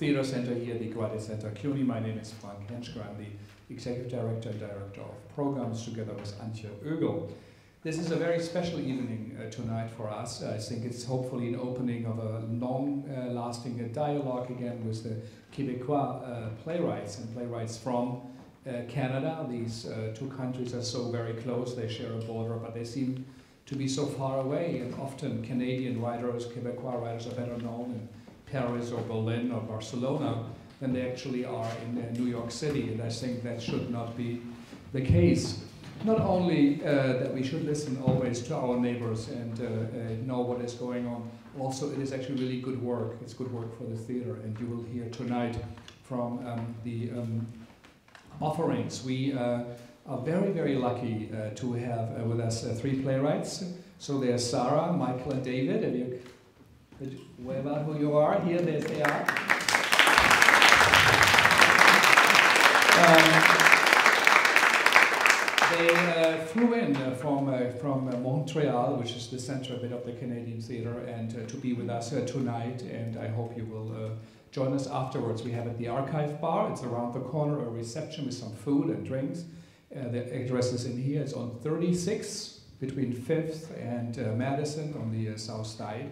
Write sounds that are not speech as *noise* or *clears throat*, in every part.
Theater Center here the Equality Center CUNY. My name is Frank Hentschker. I'm the Executive Director and Director of Programs together with Antje Oegel. This is a very special evening uh, tonight for us. I think it's hopefully an opening of a long-lasting uh, dialogue again with the Quebecois uh, playwrights and playwrights from uh, Canada. These uh, two countries are so very close, they share a border, but they seem to be so far away. And often Canadian writers, Quebecois writers are better known Paris or Berlin or Barcelona than they actually are in uh, New York City. And I think that should not be the case. Not only uh, that we should listen always to our neighbors and uh, uh, know what is going on, also it is actually really good work. It's good work for the theater, and you will hear tonight from um, the um, offerings. We uh, are very, very lucky uh, to have with us three playwrights. So there's Sarah, Michael, and David. You who you are? Here there's they are. Um, they uh, flew in uh, from, uh, from uh, Montreal, which is the center a bit of the Canadian theater, and uh, to be with us tonight. And I hope you will join us afterwards. We have at the Archive Bar. It's around the corner, a reception with some food and drinks. The address is in here. It's on 36 between 5th and Madison on the south side.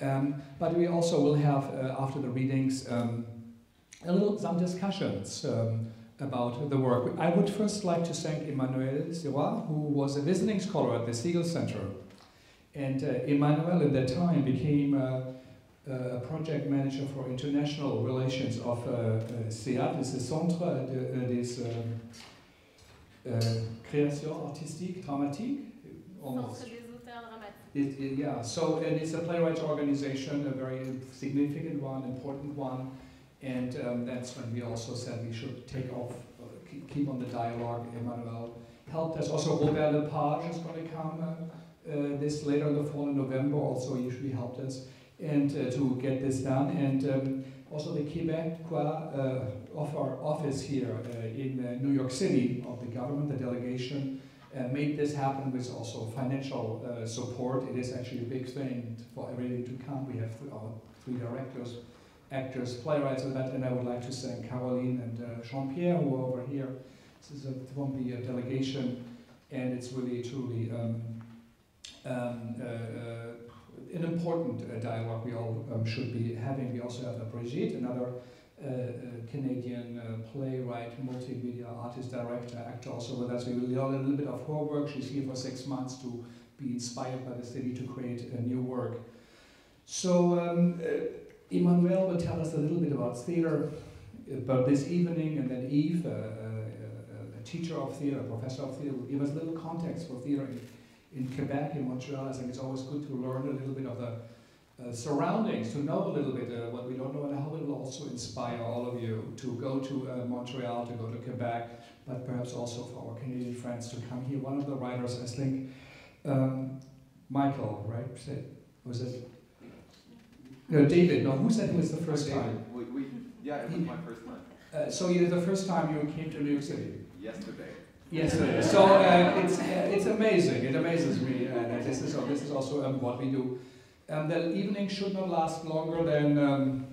Um, but we also will have, uh, after the readings, um, a little some discussions um, about the work. I would first like to thank Emmanuelle Sirois, who was a visiting scholar at the Segal Center. And uh, Emmanuelle, at that time, became uh, a project manager for international relations of uh, uh, CEAD, the Centre de, uh, des euh, Créations Artistiques Dramatiques. Almost. Centre des auteurs dramatiques. It, it- yeah, so and it's a playwrights organization, a very significant one, important one, and um, that's when we also said we should take off, uh, keep, on the dialogue. Emmanuel helped us. Also, Robert Lepage is going to come uh, uh, this later in the fall in November. Also, usually helped us and uh, to get this done. And um, also the Quebecois uh, of our office here uh, in New York City of the government, the delegation made this happen with also financial uh, support. It is actually a big thing for everything to come. We have our three directors, actors, playwrights, and that. And I would like to thank Caroline and uh, Jean-Pierre who are over here. This is a, won't be a delegation, and it's really truly um, um, uh, uh, an important uh, dialogue we all um, should be having. We also have uh, Brigitte, another uh, uh, Canadian uh, playwright, multimedia artist, director, actor, also with us. We will learn a little bit of her work. She's here for six months to be inspired by the city to create a new work. So um, uh, Emmanuelle will tell us a little bit about theater, about this evening, and then Eve, uh, uh, uh, a teacher of theater, a professor of theater, will give us a little context for theater in, in Quebec, in Montreal. I think it's always good to learn a little bit of the uh, surroundings, to know a little bit uh, what we don't know, and I hope it will also inspire all of you to go to uh, Montreal, to go to Quebec, but perhaps also for our Canadian friends to come here. One of the writers, I think, um, Michael, right? Said, was it? No, David. No, who said it was the first time? We, we, yeah, it was my first time. Uh, so you the first time you came to New York City? Yesterday. Yesterday. So uh, it's uh, it's amazing. It amazes me, and this is this is also um, what we do. Um, the evening should not last longer than um,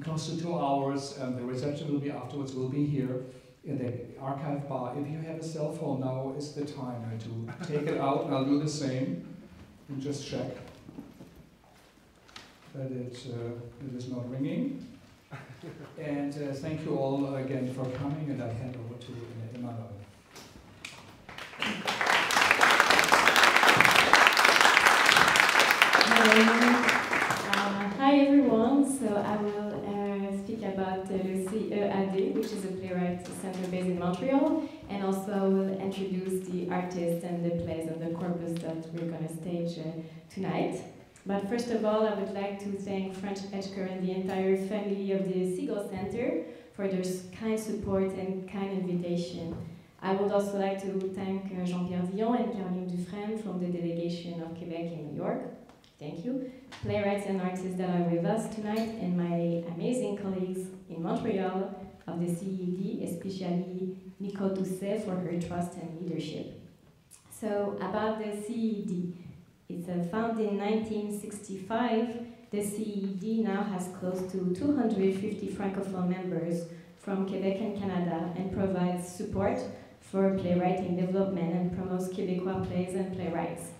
close to two hours. and the reception will be afterwards. Will be here in the archive bar. If you have a cell phone, now is the time to take it out. And I'll do the same and just check that it, uh, it is not ringing. *laughs* and uh, thank you all again for coming, and I hand over to Emmanuelle. So I will uh, speak about uh, le CEAD, which is a playwright center based in Montreal, and also I will introduce the artists and the plays and the corpus that we're going to stage uh, tonight. But first of all, I would like to thank Frank Hentschker and the entire family of the Segal Center for their kind support and kind invitation. I would also like to thank uh, Jean-Pierre Dion and Caroline Dufresne from the delegation of Quebec in New York. Thank you. Playwrights and artists that are with us tonight, and my amazing colleagues in Montreal of the CEAD, especially Nico Doucet for her trust and leadership. So, about the CEAD. It's uh, founded in 1965. The CEAD now has close to 250 Francophone members from Quebec and Canada and provides support for playwriting development and promotes Quebecois plays and playwrights.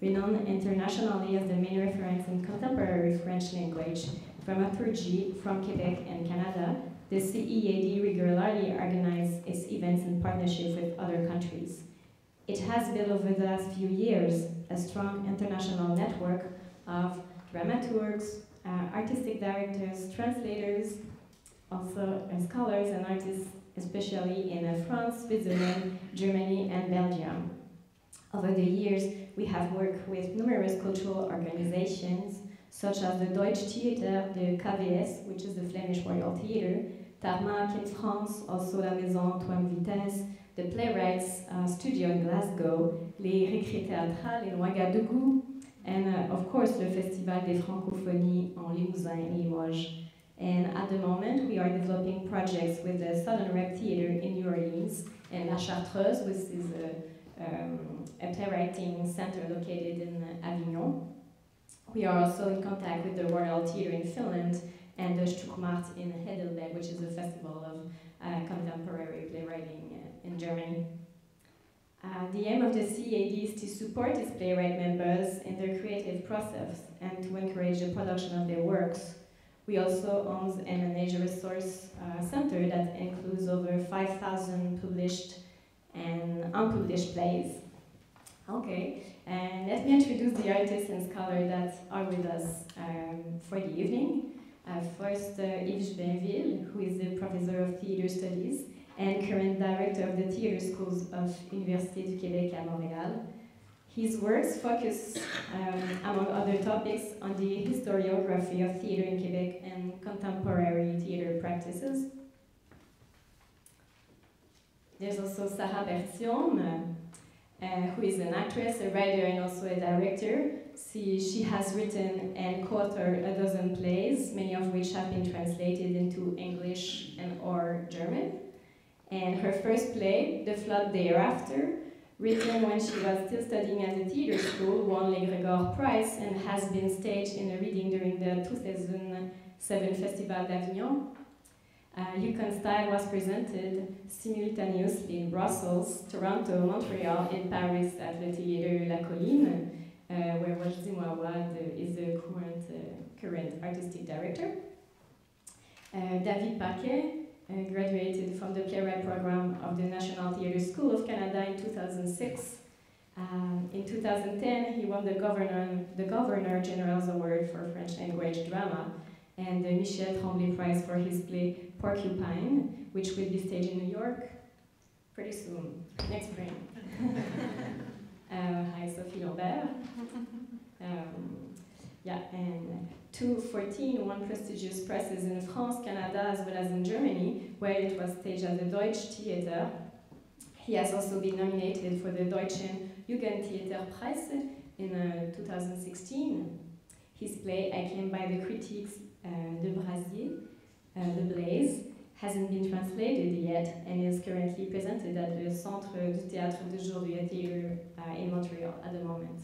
Renowned internationally as the main reference in contemporary French language dramaturgy from Quebec and Canada, the CEAD regularly organizes its events in partnership with other countries. It has built over the last few years a strong international network of dramaturgs, uh, artistic directors, translators, also uh, scholars and artists especially in uh, France, Switzerland, Germany, and Belgium. Over the years, we have worked with numerous cultural organizations, such as the Deutsche Theater, the KVS, which is the Flemish Royal Theater, Tarmac in France, also La Maison Antoine Vitez, the Playwrights uh, Studio in Glasgow, les Récréâtrales in Ouagadougou, and uh, of course the Festival des Francophonies en Limousin and Limoges. And at the moment, we are developing projects with the Southern Rep Theater in New Orleans and La Chartreuse, which is a, um, a playwriting center located in Avignon. We are also in contact with the Royal Theater in Finland and the Stückemarkt in Heidelberg, which is a festival of uh, contemporary playwriting uh, in Germany. Uh, the aim of the CEAD is to support its playwright members in their creative process and to encourage the production of their works we also own a resource uh, center that includes over 5,000 published and unpublished plays. Okay, and let me introduce the artists and scholars that are with us um, for the evening. Uh, first, uh, Yves Jubinville, who is the professor of theater studies and current director of the theater schools of Université du Québec à Montréal. His works focus, um, among other topics, on the historiography of theater in Quebec and contemporary theater practices. There's also Sarah Berthiaume, Uh, who is an actress, a writer, and also a director. She, she has written and co-authored a dozen plays, many of which have been translated into English and or German. And her first play, The Flood Thereafter, written when she was still studying at the theater school, won Le Gregor Prize and has been staged in a reading during the 2007 Festival d'Avignon. Uh, Yukonstyle was presented simultaneously in Brussels, Toronto, Montreal, and Paris at the Theater La Colline, uh, where Wajdi Mouawad is the current, uh, current artistic director. Uh, David Paquet uh, graduated from the playwright program of the National Theatre School of Canada in 2006. Um, in 2010, he won the Governor, the Governor General's Award for French language drama and the Michel Tremblay Prize for his play Porcupine, which will be staged in New York pretty soon, next spring. *laughs* Uh, hi, Sophie Lambert. *laughs* Um, yeah, and 214 won prestigious prizes in France, Canada, as well as in Germany, where it was staged at the Deutsche Theater. He has also been nominated for the Deutschen Jugendtheaterpreis in uh, 2016. His play, I Came by the critics uh, De Brasier, uh, The Blaze, hasn't been translated yet and is currently presented at the Centre du Théâtre d'Aujourd'hui Theatre uh, in Montreal at the moment.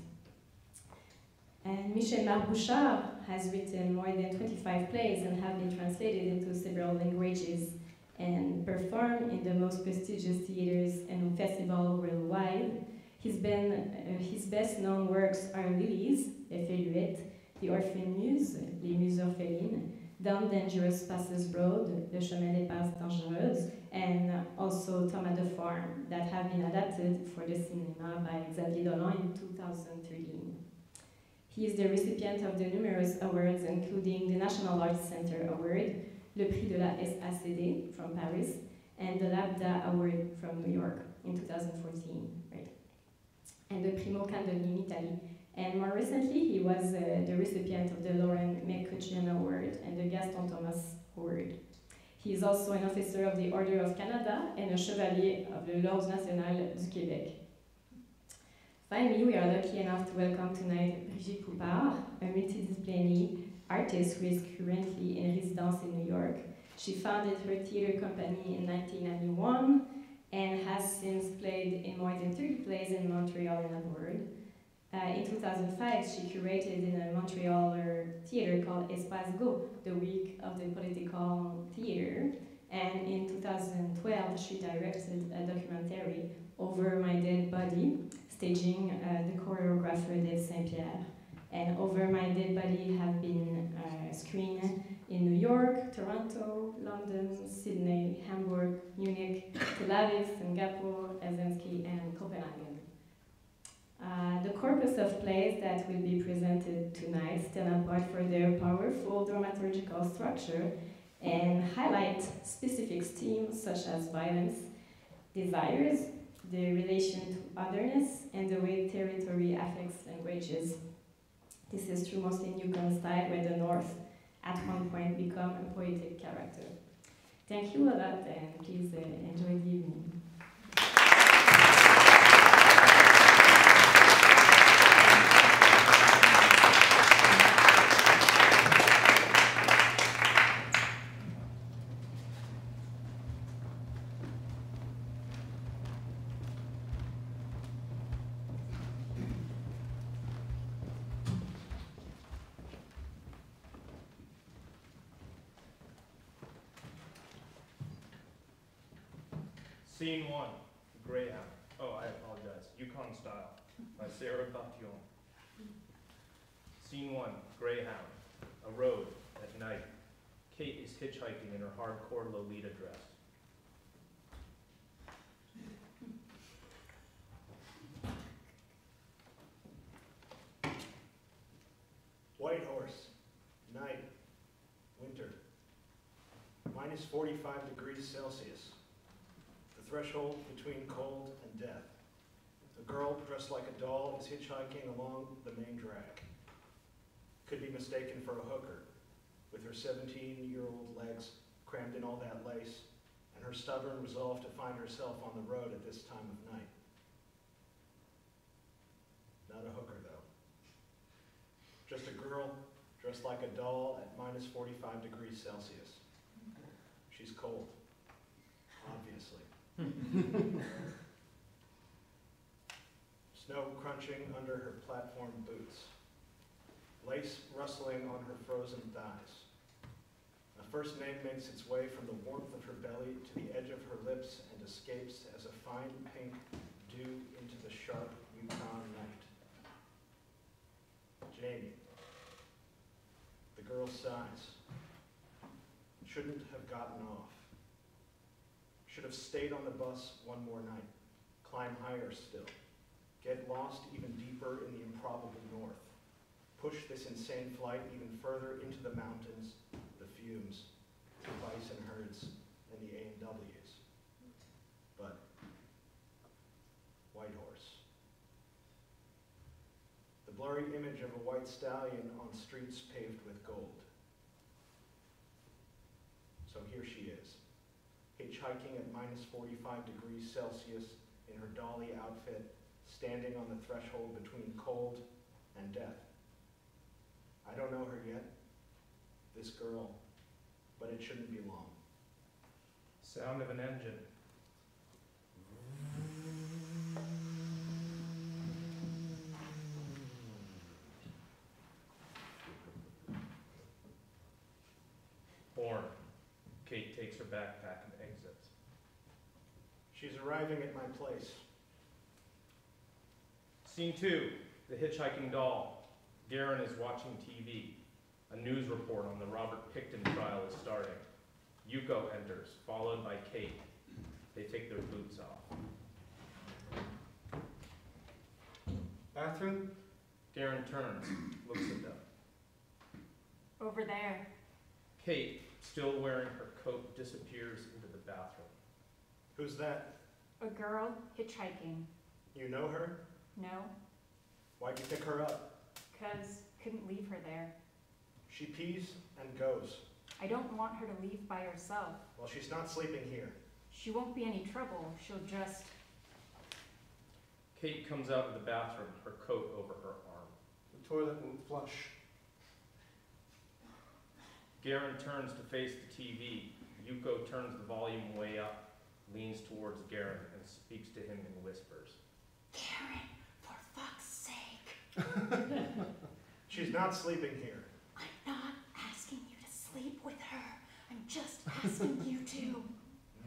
And Michel Marc Bouchard has written more than 25 plays and have been translated into several languages and performed in the most prestigious theaters and festivals worldwide. His, uh, his best known works are Lilies, Les Feluettes, The Orphan Muse, Les Muses Orphelines, Down Dangerous Passes Road, Le Chemin des Passes Dangereuses, and also Tom at the Farm, that have been adapted for the cinema by Xavier Dolan in 2013. He is the recipient of the numerous awards, including the National Arts Center Award, Le Prix de la SACD from Paris, and the Labda Award from New York in 2014, right? And the Premio Candoni in Italy. And more recently, he was uh, the recipient of the Lauren McCutcheon Award and the Gascon-Thomas Award. He is also an officer of the Order of Canada and a Chevalier of the l'Ordre National du Québec. Finally, we are lucky enough to welcome tonight Brigitte Poupart, a multidisciplinary artist who is currently in residence in New York. She founded her theater company in 1991 and has since played in more than 30 plays in Montreal and abroad. Uh, in 2005, she curated in a Montreal theater called Espace Go, the week of the political theater. And in 2012, she directed a documentary, Over My Dead Body, staging uh, the choreographer Dave St. Pierre. And Over My Dead Body have been uh, screened in New York, Toronto, London, Sydney, Hamburg, Munich, Tel Aviv, Singapore, Helsinki, and Copenhagen. Uh, the corpus of plays that will be presented tonight stand apart for their powerful dramaturgical structure and highlight specific themes such as violence, desires, the relation to otherness, and the way territory affects languages. This is true mostly in Yukonstyle, where the North at one point become a poetic character. Thank you a lot, and please uh, enjoy the evening. Scene one, Greyhound. Oh, I apologize. Yukonstyle by Sarah Berthiaume. Scene one, Greyhound. A road at night. Kate is hitchhiking in her hardcore Lolita dress. Whitehorse, night, winter, minus 45 degrees Celsius the threshold between cold and death. A girl dressed like a doll is hitchhiking along the main drag. Could be mistaken for a hooker, with her 17-year-old legs crammed in all that lace, and her stubborn resolve to find herself on the road at this time of night. Not a hooker, though. Just a girl dressed like a doll at minus 45 degrees Celsius. She's cold, obviously. Snow crunching under her platform boots. Lace rustling on her frozen thighs. First name makes its way from the warmth of her belly to the edge of her lips and escapes as a fine pink dew into the sharp Yukon night. Jamie. The girl sighs. Shouldn't have gotten off. Should have stayed on the bus one more night, climb higher still, get lost even deeper in the improbable north, push this insane flight even further into the mountains, fumes, the bison herds, and the A&Ws. But, Whitehorse. The blurry image of a white stallion on streets paved with gold. So here she is, hitchhiking at minus 45 degrees Celsius in her dolly outfit, standing on the threshold between cold and death. I don't know her yet, this girl, but it shouldn't be long. Sound of an engine. Horn. Kate takes her backpack and exits. She's arriving at my place. Scene two, the hitchhiking doll. Garen is watching TV. A news report on the Robert Pickton trial is starting. Yuko enters, followed by Kate. They take their boots off. Bathroom? Garen turns, looks at them. Over there. Kate, still wearing her coat, disappears into the bathroom. Who's that? A girl hitchhiking. You know her? No, Why'd you pick her up? cause couldn't leave her there. She pees and goes. I don't want her to leave by herself. Well, she's not sleeping here. She won't be any trouble. She'll just. Kate comes out of the bathroom, her coat over her arm. The toilet won't flush. Garen turns to face the TV. Yuko turns the volume way up, leans towards Garen, and speaks to him in whispers. Garen, for fuck's sake. *laughs* She's not sleeping here. I'm not asking you to sleep with her. I'm just asking you *laughs* to.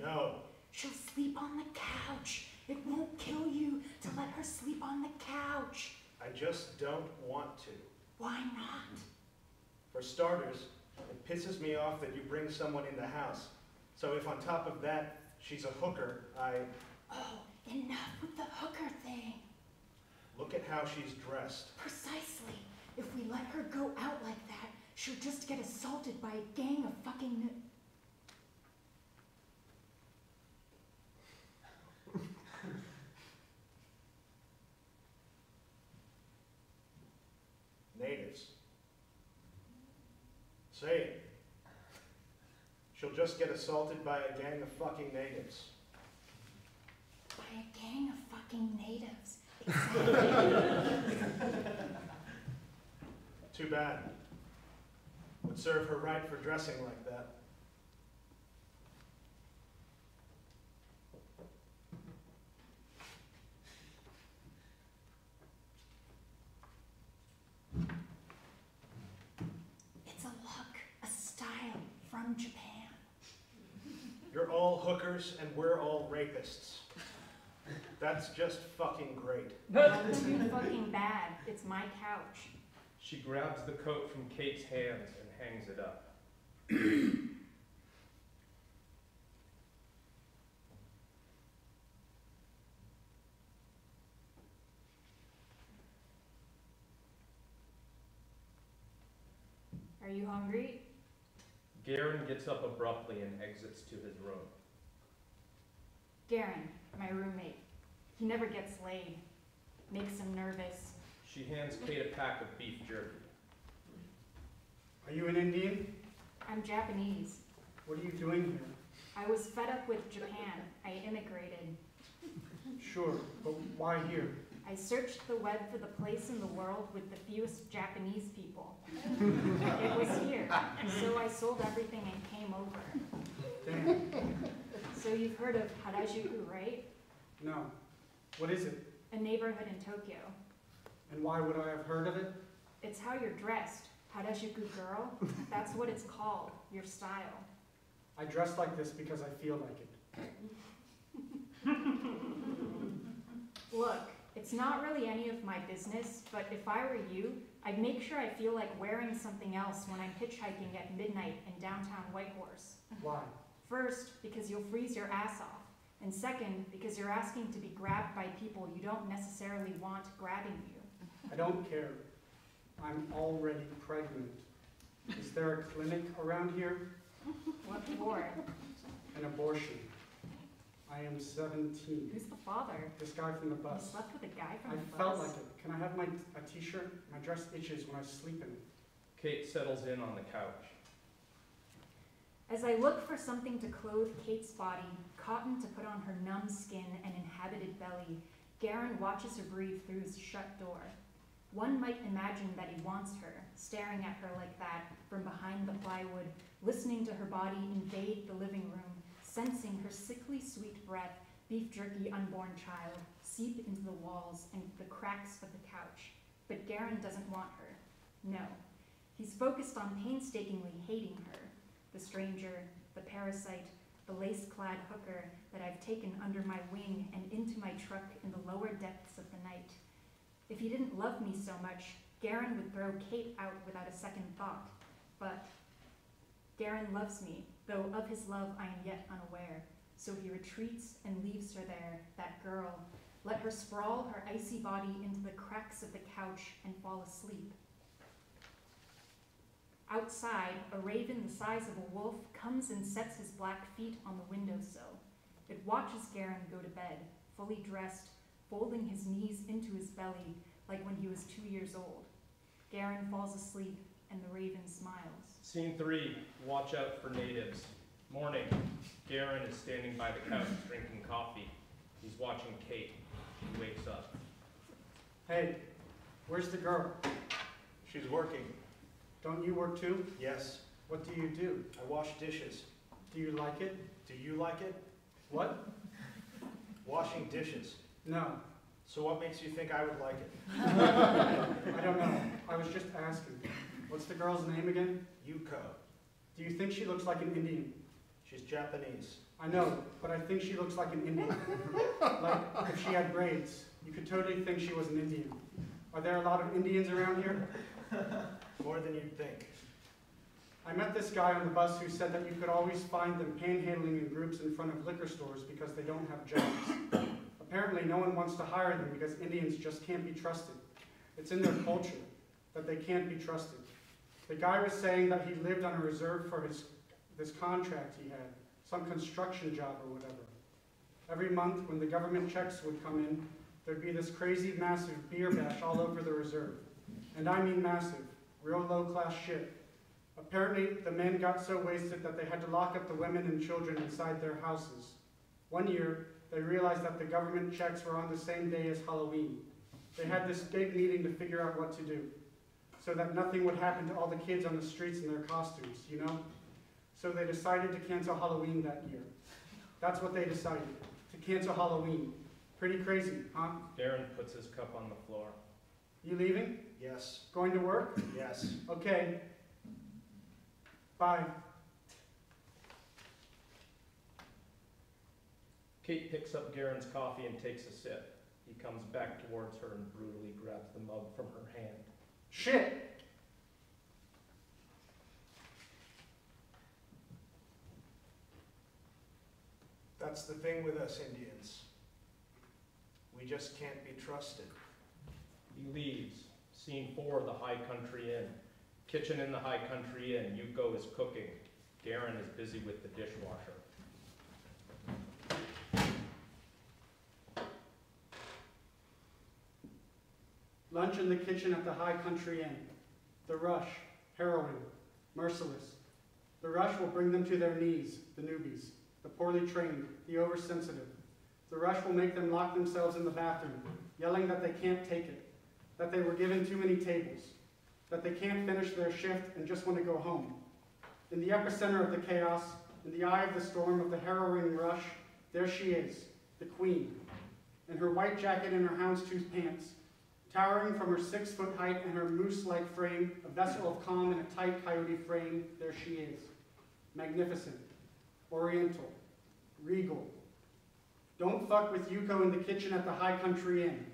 No. She'll sleep on the couch. It won't kill you to let her sleep on the couch. I just don't want to. Why not? For starters, it pisses me off that you bring someone in the house. So if on top of that, she's a hooker, I Oh, enough with the hooker thing. look at how she's dressed. Precisely. If we let her go out like that, she'll just get assaulted by a gang of fucking. Natives. Say it. She'll just get assaulted by a gang of fucking natives. by a gang of fucking natives. *laughs* Too bad. Would serve her right for dressing like that. It's a look, a style from Japan. You're all hookers and we're all rapists. That's just fucking great. Too fucking bad. It's my couch. She grabs the coat from Kate's hands and hangs it up. Are you hungry? Garen gets up abruptly and exits to his room. Garen, my roommate. He never gets laid. Makes him nervous. She hands Kate a pack of beef jerky. Are you an Indian? I'm Japanese. What are you doing here? I was fed up with Japan. I immigrated. Sure, but why here? I searched the web for the place in the world with the fewest Japanese people. it was here. And so I sold everything and came over. Damn. So you've heard of Harajuku, right? No. What is it? A neighborhood in Tokyo. And why would I have heard of it? It's how you're dressed. Harajuku girl. That's what it's called. Your style. I dress like this because I feel like it. Look, it's not really any of my business, but if I were you, I'd make sure I feel like wearing something else when I'm hitchhiking at midnight in downtown Whitehorse. Why? First, because you'll freeze your ass off. And second, because you're asking to be grabbed by people you don't necessarily want grabbing you. I don't care. I'm already pregnant. Is there a clinic around here? What for? An abortion. I am 17. Who's the father? This guy from the You bus. slept with a guy from I the bus? I felt like it. Can I have my a t-shirt? My dress itches when I sleep in it. Kate settles in on the couch. As I look for something to clothe Kate's body, cotton to put on her numb skin and inhabited belly, Garen watches her breathe through his shut door. One might imagine that he wants her, staring at her like that from behind the plywood, listening to her body invade the living room, sensing her sickly sweet breath, beef jerky unborn child, seep into the walls and the cracks of the couch. But Garen doesn't want her. No. He's focused on painstakingly hating her the stranger, the parasite, the lace clad hooker that I've taken under my wing and into my truck in the lower depths of the night. If he didn't love me so much, Garen would throw Kate out without a second thought. But Garen loves me, though of his love I am yet unaware. So he retreats and leaves her there, that girl. Let her sprawl her icy body into the cracks of the couch and fall asleep. Outside, a raven the size of a wolf comes and sets his black feet on the windowsill. It watches Garen go to bed, fully dressed, folding his knees into his belly like when he was two years old. Garen falls asleep, and the raven smiles. Scene three, watch out for natives. Morning, Garen is standing by the couch drinking coffee. He's watching Kate. He wakes up. Hey, where's the girl? She's working. Don't you work too? Yes. What do you do? I wash dishes. Do you like it? Do you like it? What? Washing dishes. No. So what makes you think I would like it? *laughs* I don't know. I was just asking. What's the girl's name again? Yuko. Do you think she looks like an Indian? She's Japanese. I know, but I think she looks like an Indian. like if she had braids, you could totally think she was an Indian. Are there a lot of Indians around here? More than you'd think. I met this guy on the bus who said that you could always find them panhandling in groups in front of liquor stores because they don't have jobs. Apparently, no one wants to hire them because Indians just can't be trusted. It's in their *coughs* culture that they can't be trusted. The guy was saying that he lived on a reserve for his this contract he had, some construction job or whatever. Every month, when the government checks would come in, there'd be this crazy, massive beer bash all over the reserve. And I mean massive, real low-class shit. Apparently, the men got so wasted that they had to lock up the women and children inside their houses. One year, they realized that the government checks were on the same day as Halloween. They had this big meeting to figure out what to do, so that nothing would happen to all the kids on the streets in their costumes, you know? So they decided to cancel Halloween that year. That's what they decided, to cancel Halloween. Pretty crazy, huh? Garen puts his cup on the floor. You leaving? Yes. Going to work? Yes. Okay. Bye. Kate picks up Garen's coffee and takes a sip. He comes back towards her and brutally grabs the mug from her hand. Shit! That's the thing with us Indians. We just can't be trusted. He leaves. Scene four, the High Country Inn. Kitchen in the High Country Inn. Yuko is cooking. Garen is busy with the dishwasher. Lunch in the kitchen at the High Country Inn. The rush, harrowing, merciless. The rush will bring them to their knees, the newbies, the poorly trained, the oversensitive. The rush will make them lock themselves in the bathroom, yelling that they can't take it, that they were given too many tables, that they can't finish their shift and just want to go home. In the epicenter of the chaos, in the eye of the storm of the harrowing rush, there she is, the queen, in her white jacket and her houndstooth pants, Towering from her six foot height and her moose like frame, a vessel of calm in a tight coyote frame, there she is. Magnificent, oriental, regal. Don't fuck with Yuko in the kitchen at the High Country Inn.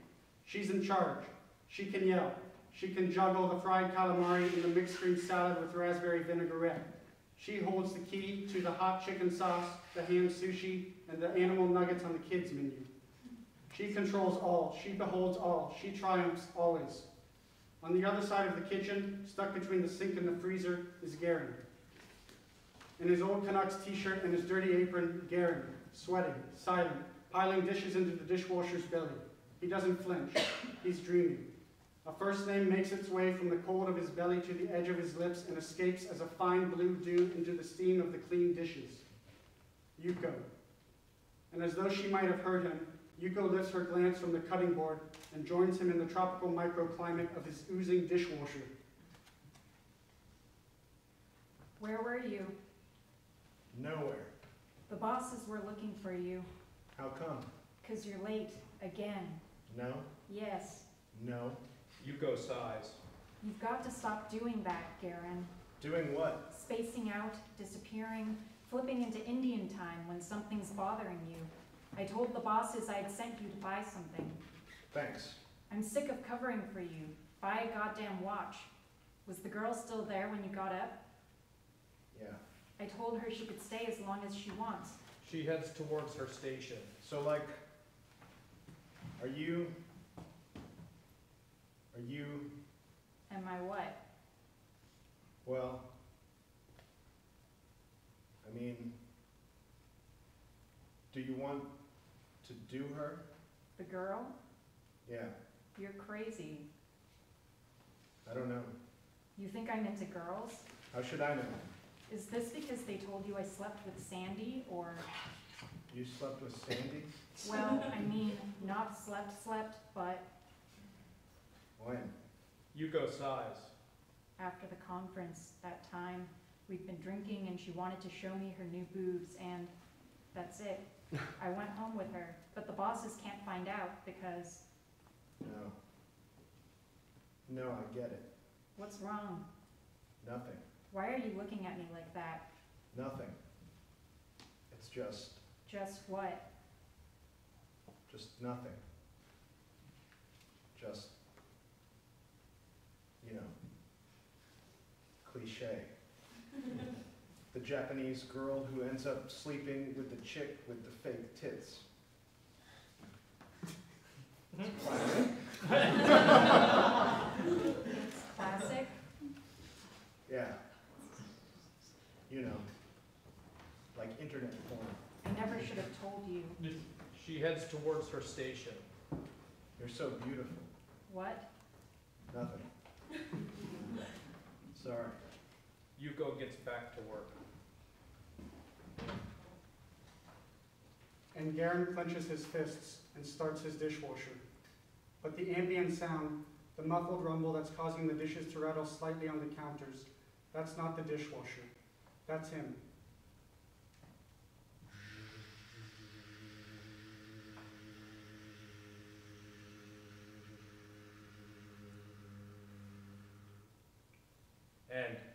She's in charge. She can yell. She can juggle the fried calamari and the mixed green salad with raspberry vinaigrette. She holds the key to the hot chicken sauce, the ham sushi, and the animal nuggets on the kids' menu. She controls all. She beholds all. She triumphs always. On the other side of the kitchen, stuck between the sink and the freezer, is Garen. In his old Canucks t-shirt and his dirty apron, Garen, sweating, silent, piling dishes into the dishwasher's belly. He doesn't flinch. He's dreaming. A first name makes its way from the cold of his belly to the edge of his lips and escapes as a fine blue dew into the steam of the clean dishes. Yuko. And as though she might have heard him, Yuko lifts her glance from the cutting board and joins him in the tropical microclimate of his oozing dishwasher. Where were you? Nowhere. The bosses were looking for you. How come? Cause you're late, again. No, Yes. no. Yuko sighs. You've got to stop doing that, Garen. Doing what? Spacing out, disappearing, flipping into Indian time when something's bothering you. I told the bosses I'd sent you to buy something. Thanks. I'm sick of covering for you. Buy a goddamn watch. Was the girl still there when you got up? Yeah. I told her she could stay as long as she wants. She heads towards her station. So, like, are you. Are you. Am I what? Well. I mean. Do you want do her? The girl? Yeah. You're crazy. I don't know. You think I'm into girls? How should I know? Is this because they told you I slept with Sandy, or, You slept with Sandy? well, I mean, not slept, slept, but When? Yuko sighs. after the conference that time, we'd been drinking and she wanted to show me her new boobs, and that's it. I went home with her, but the bosses can't find out because, No. No, I get it. what's wrong? Nothing. Why are you looking at me like that? Nothing. It's just. Just what? Just nothing. Just, you know, cliche. *laughs* the Japanese girl who ends up sleeping with the chick with the fake tits. It's classic. Yeah. You know, like internet porn. I never should have told you. She heads towards her station. You're so beautiful. What? Nothing. *laughs* Sorry. Yuko gets back to work. And Garen clenches his fists and starts his dishwasher. But the ambient sound, the muffled rumble that's causing the dishes to rattle slightly on the counters, that's not the dishwasher. That's him. End.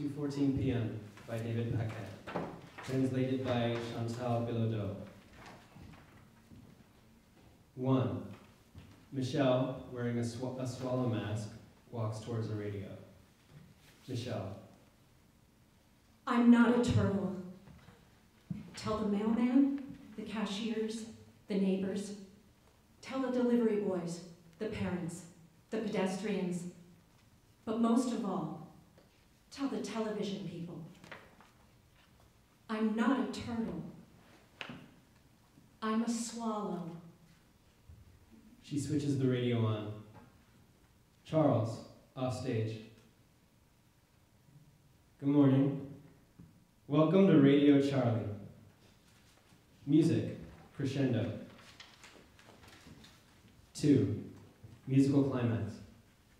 2.14 p.m. by David Paquet. Translated by Chantal Bilodeau. 1. Michelle, wearing a, sw- a swallow mask, walks towards the radio. Michelle. I'm not a turtle. Tell the mailman, the cashiers, the neighbors. Tell the delivery boys, the parents, the pedestrians. But most of all, television people. I'm not a turtle. I'm a swallow. She switches the radio on. Charles, off stage. Good morning. Welcome to Radio Charlie. Music, crescendo. Two, musical climax.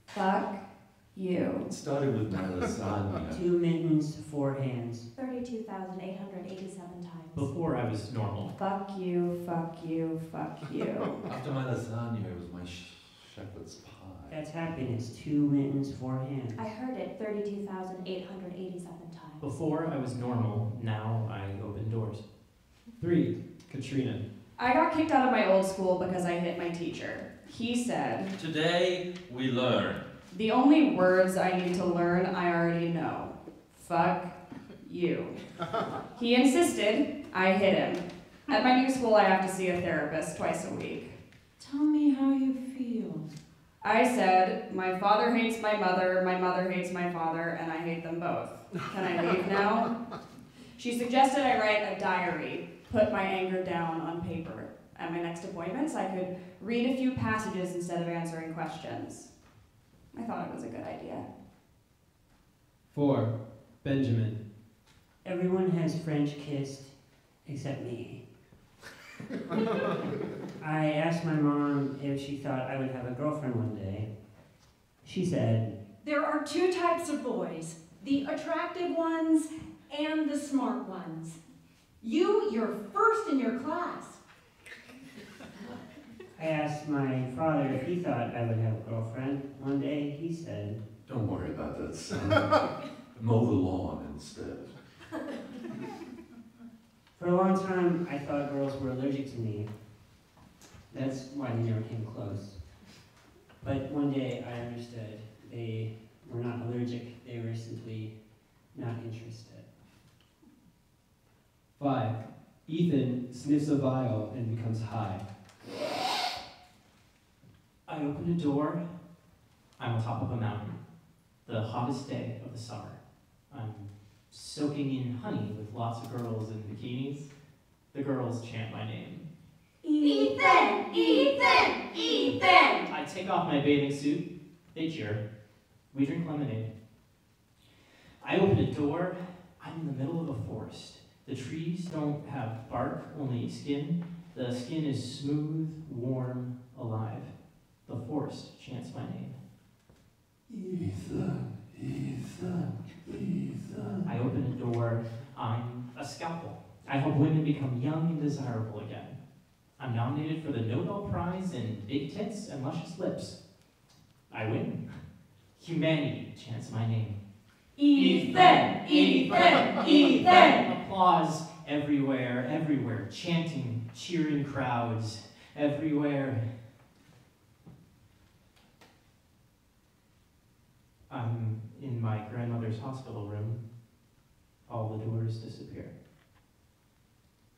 Fuck you. It started with my lasagna. *laughs* Two mittens, four hands. 32,887 times. Before I was normal. Fuck you, fuck you, fuck you. *laughs* After my lasagna, it was my sh- shepherd's pie. That's happiness. Two mittens, four hands. I heard it 32,887 times. Before I was normal, now I open doors. Three, Katrina. I got kicked out of my old school because I hit my teacher. He said, Today we learn. The only words I need to learn I already know. Fuck you. *laughs* He insisted, I hit him. At my new school, I have to see a therapist twice a week. Tell me how you feel. I said, My father hates my mother, my mother hates my father, and I hate them both. Can I leave now? She suggested I write a diary, put my anger down on paper. At my next appointments, I could read a few passages instead of answering questions. I thought it was a good idea. Four, Benjamin. Everyone has French kissed except me. *laughs* I asked my mom if she thought I would have a girlfriend one day. She said, There are two types of boys the attractive ones and the smart ones. You, you're first in your class. I asked my father if he thought I would have a girlfriend. One day he said, Don't worry about that, son. Mow the lawn instead. For a long time, I thought girls were allergic to me. That's why they never came close. But one day I understood they were not allergic, they were simply not interested. Five, Ethan sniffs a vial and becomes high. I open a door. I'm on top of a mountain. The hottest day of the summer. I'm soaking in honey with lots of girls in bikinis. The girls chant my name. Ethan! Ethan! Ethan! I take off my bathing suit. They cheer. We drink lemonade. I open a door. I'm in the middle of a forest. The trees don't have bark, only skin. The skin is smooth, warm, alive. The forest chants my name. Ethan, Ethan, Ethan. I open a door. I'm a scalpel. I help women become young and desirable again. I'm nominated for the Nobel Prize in big tits and luscious lips. I win. Humanity chants my name. Ethan! Ethan! Ethan! Applause everywhere, everywhere. Chanting, cheering crowds everywhere. I'm in my grandmother's hospital room. All the doors disappear.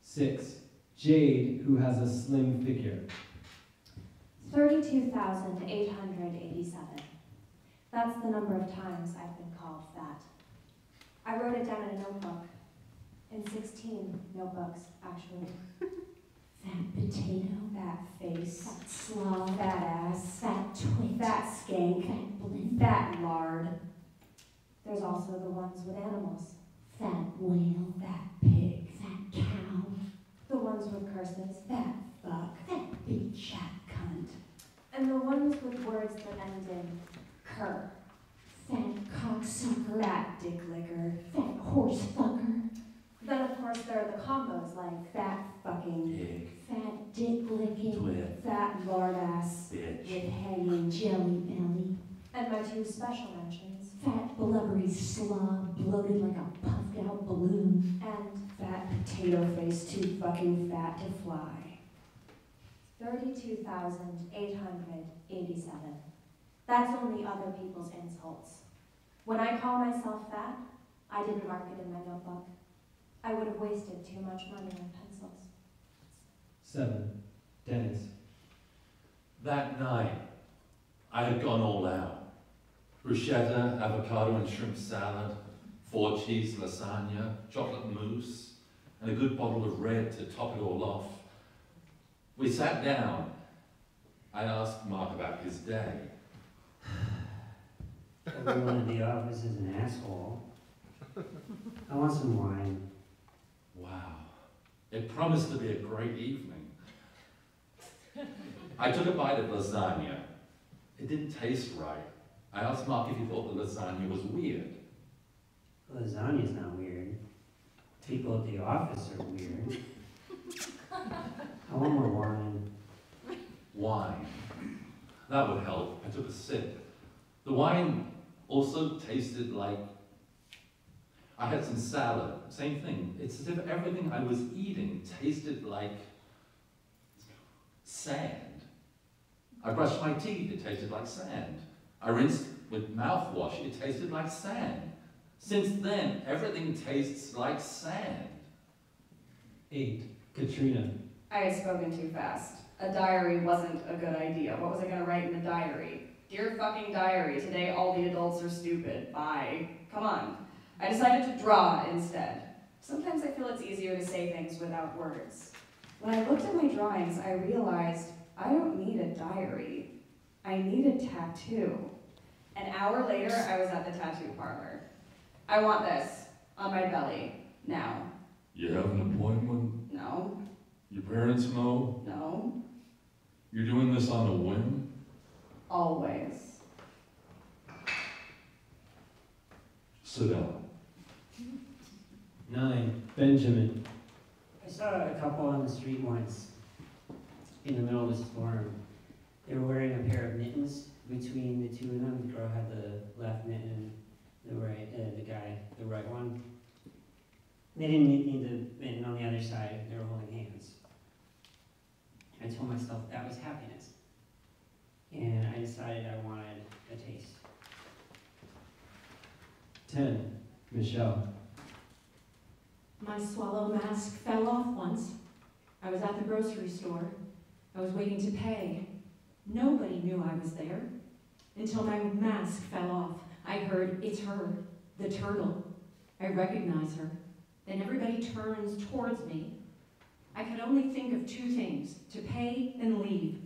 Six, Jade, who has a slim figure. 32,887. That's the number of times I've been called fat. I wrote it down in a notebook. In 16 notebooks, actually. *laughs* Fat potato, Fat face, fat slob, fat ass, fat twit, fat skank, fat blend, fat lard. There's also the ones with animals. fat whale, Fat pig, fat cow, the ones with curses, fat fuck, fat bitch, fat cunt. And the ones with words that end in cur, fat cocksucker, fat dick licker. fat horse fucker, Then of course there are the combos like fat fucking, Pig, fat dick licking, twit, fat lard ass bitch. with hanging jelly belly, And my two special mentions, fat, blubbery slob bloated like a puffed out balloon. And fat potato face too fucking fat to fly. 32,887. That's only other people's insults. When I call myself fat, I didn't mark it in my notebook. I would have wasted too much money on pencils. Seven. Dennis. That night, I had gone all out. Bruschetta, avocado and shrimp salad, four cheese lasagna, chocolate mousse, and a good bottle of red to top it all off. We sat down. I asked Mark about his day. *sighs* Everyone in the office is an asshole. I want some wine. Wow. It promised to be a great evening. I took a bite of lasagna. It didn't taste right. I asked Mark if he thought the lasagna was weird. Lasagna's not weird. People at the office are weird. I want more wine. Wine. That would help. I took a sip. The wine also tasted like. I had some salad. Same thing. It's as if everything I was eating tasted like sand. I brushed my teeth. It tasted like sand. I rinsed with mouthwash. It tasted like sand. Since then, everything tastes like sand. Eight. Katrina. I had spoken too fast. A diary wasn't a good idea. What was I gonna write in the diary? Dear fucking diary, today all the adults are stupid. Bye. Come on. I decided to draw instead. Sometimes I feel it's easier to say things without words. When I looked at my drawings, I realized I don't need a diary. I need a tattoo. An hour later, I was at the tattoo parlor. I want this on my belly now. You have an appointment? No, Your parents know? no, You're doing this on a whim? always. Sit down. Nine. Benjamin. I saw a couple on the street once, in the middle of a storm. They were wearing a pair of mittens between the two of them. The girl had the left mitten, the right, uh, the guy, the right one. They didn't need need the mitten on the other side. They were holding hands. I told myself that was happiness, and I decided I wanted a taste. Ten. Michelle. My swallow mask fell off once. I was at the grocery store. I was waiting to pay. Nobody knew I was there until my mask fell off. I heard, it's her, the turtle. I recognize her. Then everybody turns towards me. I could only think of two things, to pay and leave.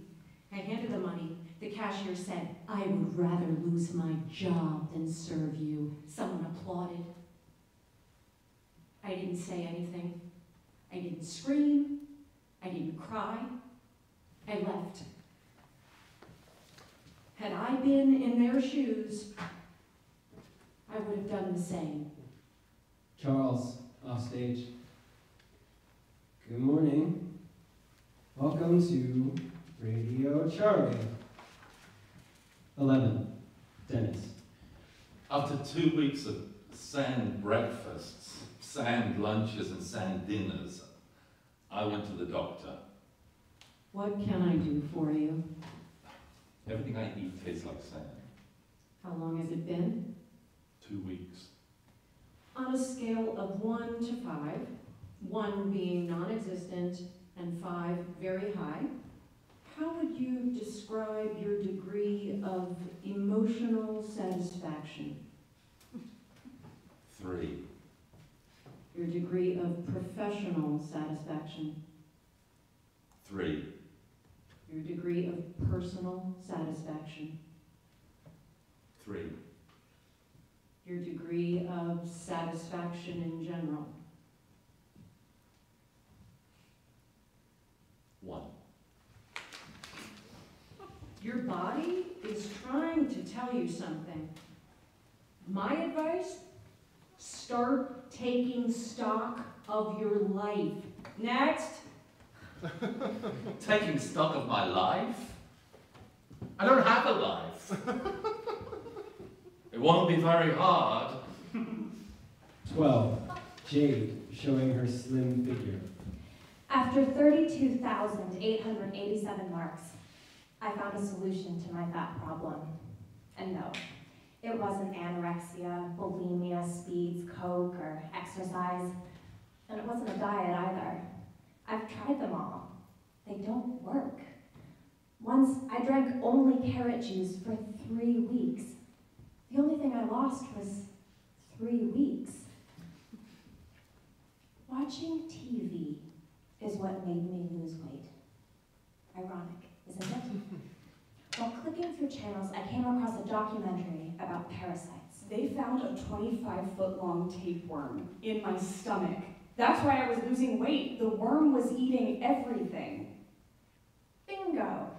I handed the money. The cashier said, I would rather lose my job than serve you. Someone applauded. I didn't say anything. I didn't scream. I didn't cry. I left. Had I been in their shoes, I would have done the same. Charles. Off stage. Good morning. Welcome to Radio Charlie. Eleven. Dennis. After two weeks of sand breakfasts, sand lunches, and sand dinners, I went to the doctor. What can I do for you? Everything I eat tastes like sand. How long has it been? Two weeks. On a scale of one to five, one being non-existent and five very high, how would you describe your degree of emotional satisfaction? Three. Your degree of professional satisfaction? Three. Your degree of personal satisfaction? Three. Your degree of satisfaction in general? One. Your body is trying to tell you something. My advice, start taking stock of your life. Next. *laughs* Taking stock of my life? I don't have a life. it *laughs* It won't be very hard. *laughs* 12. Jade, showing her slim figure. After 32,887 marks, I found a solution to my fat problem. And no, it wasn't anorexia, bulimia, speeds, coke, or exercise. And it wasn't a diet either. I've tried them all. They don't work. Once I drank only carrot juice for three weeks. The only thing I lost was three weeks. Watching TV is what made me lose weight. Ironic, isn't it? *laughs* While clicking through channels, I came across a documentary about parasites. They found a 25 foot long tapeworm in my stomach. That's why I was losing weight. The worm was eating everything. Bingo!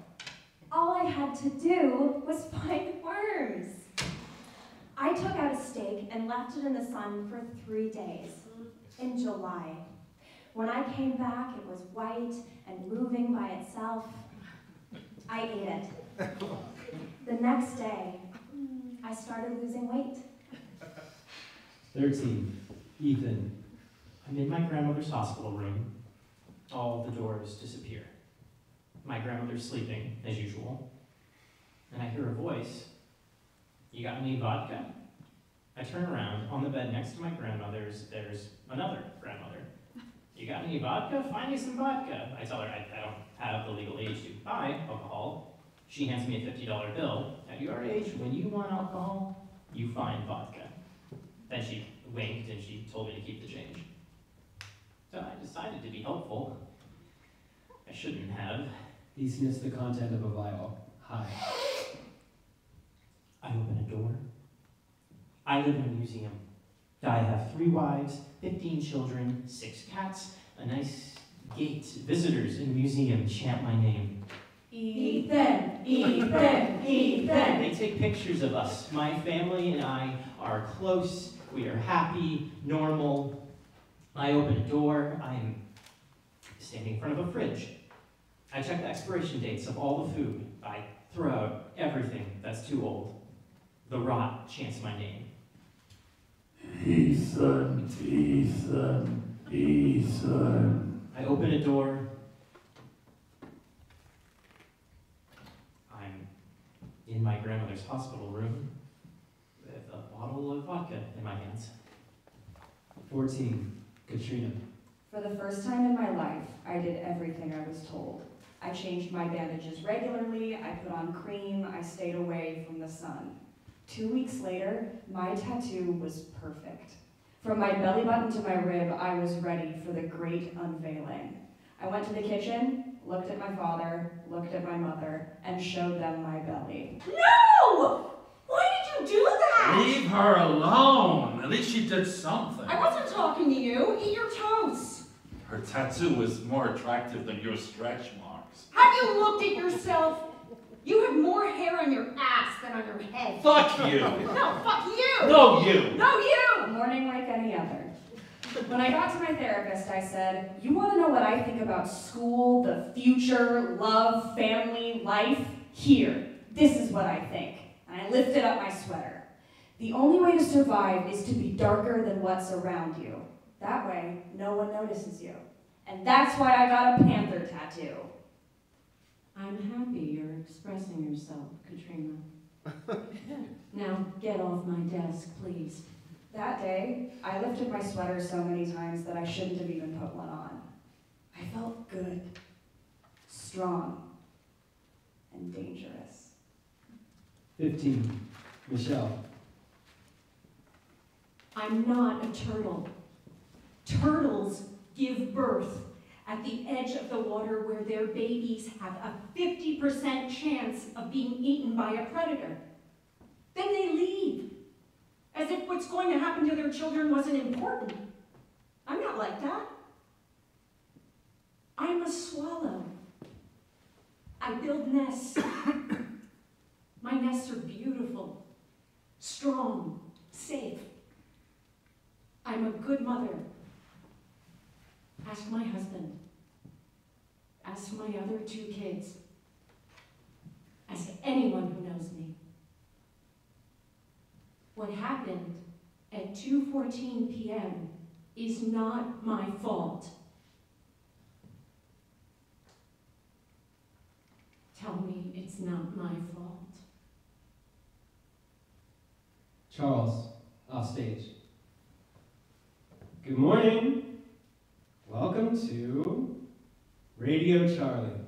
All I had to do was find *laughs* worms. I took out a steak and left it in the sun for three days in July. When I came back, it was white and moving by itself. I ate it. The next day, I started losing weight. 13. Ethan, I'm in my grandmother's hospital room. All the doors disappear. My grandmother's sleeping, as usual. And I hear a voice. You got any vodka? I turn around. On the bed next to my grandmother's, there's another grandmother. You got any vodka? Find me some vodka. I tell her I, I don't have the legal age to buy alcohol. She hands me a $50 bill. At your age, when you want alcohol, you find vodka. Then she winked and she told me to keep the change. So I decided to be helpful. I shouldn't have. he sniffs the content of a vial. Hi. I open a door. I live in a museum. I have three wives, 15 children, six cats, a nice gate. Visitors in the museum chant my name. Ethan, Ethan, Ethan. They take pictures of us. My family and I are close. We are happy, normal. I open a door. I'm standing in front of a fridge. I check the expiration dates of all the food. I throw out everything that's too old. The rot chants my name. Ethan, Ethan, Ethan. I open a door. I'm in my grandmother's hospital room with a bottle of vodka in my hands. 14. Katrina. For the first time in my life, I did everything I was told. I changed my bandages regularly, I put on cream, I stayed away from the sun. Two weeks later, my tattoo was perfect. From my belly button to my rib, I was ready for the great unveiling. I went to the kitchen, looked at my father, looked at my mother, and showed them my belly. No! Why did you do that? Leave her alone. At least she did something. I wasn't talking to you. Eat your toast. Her tattoo is more attractive than your stretch marks. Have you looked at yourself? You have more hair on your ass than on your head. Fuck you. No, fuck you. No, you. No, you. A morning like any other. When I got to my therapist, I said, You want to know what I think about school, the future, love, family, life? Here. This is what I think. And I lifted up my sweater. The only way to survive is to be darker than what's around you. That way, no one notices you. And that's why I got a panther tattoo. I'm happy you're expressing yourself, Katrina. *laughs* now, get off my desk, please. That day, I lifted my sweater so many times that I shouldn't have even put one on. I felt good, strong, and dangerous. 15. Michelle. I'm not a turtle. Turtles give birth at the edge of the water where their babies have a 50% chance of being eaten by a predator. Then they leave, as if what's going to happen to their children wasn't important. I'm not like that. I'm a swallow. I build nests. *coughs* My nests are beautiful, strong, safe. I'm a good mother. Ask my husband. Ask my other two kids. Ask anyone who knows me. 2.14 p.m. is not my fault. Tell me it's not my fault. Charles, off stage. Good morning. Welcome to Radio Charlie.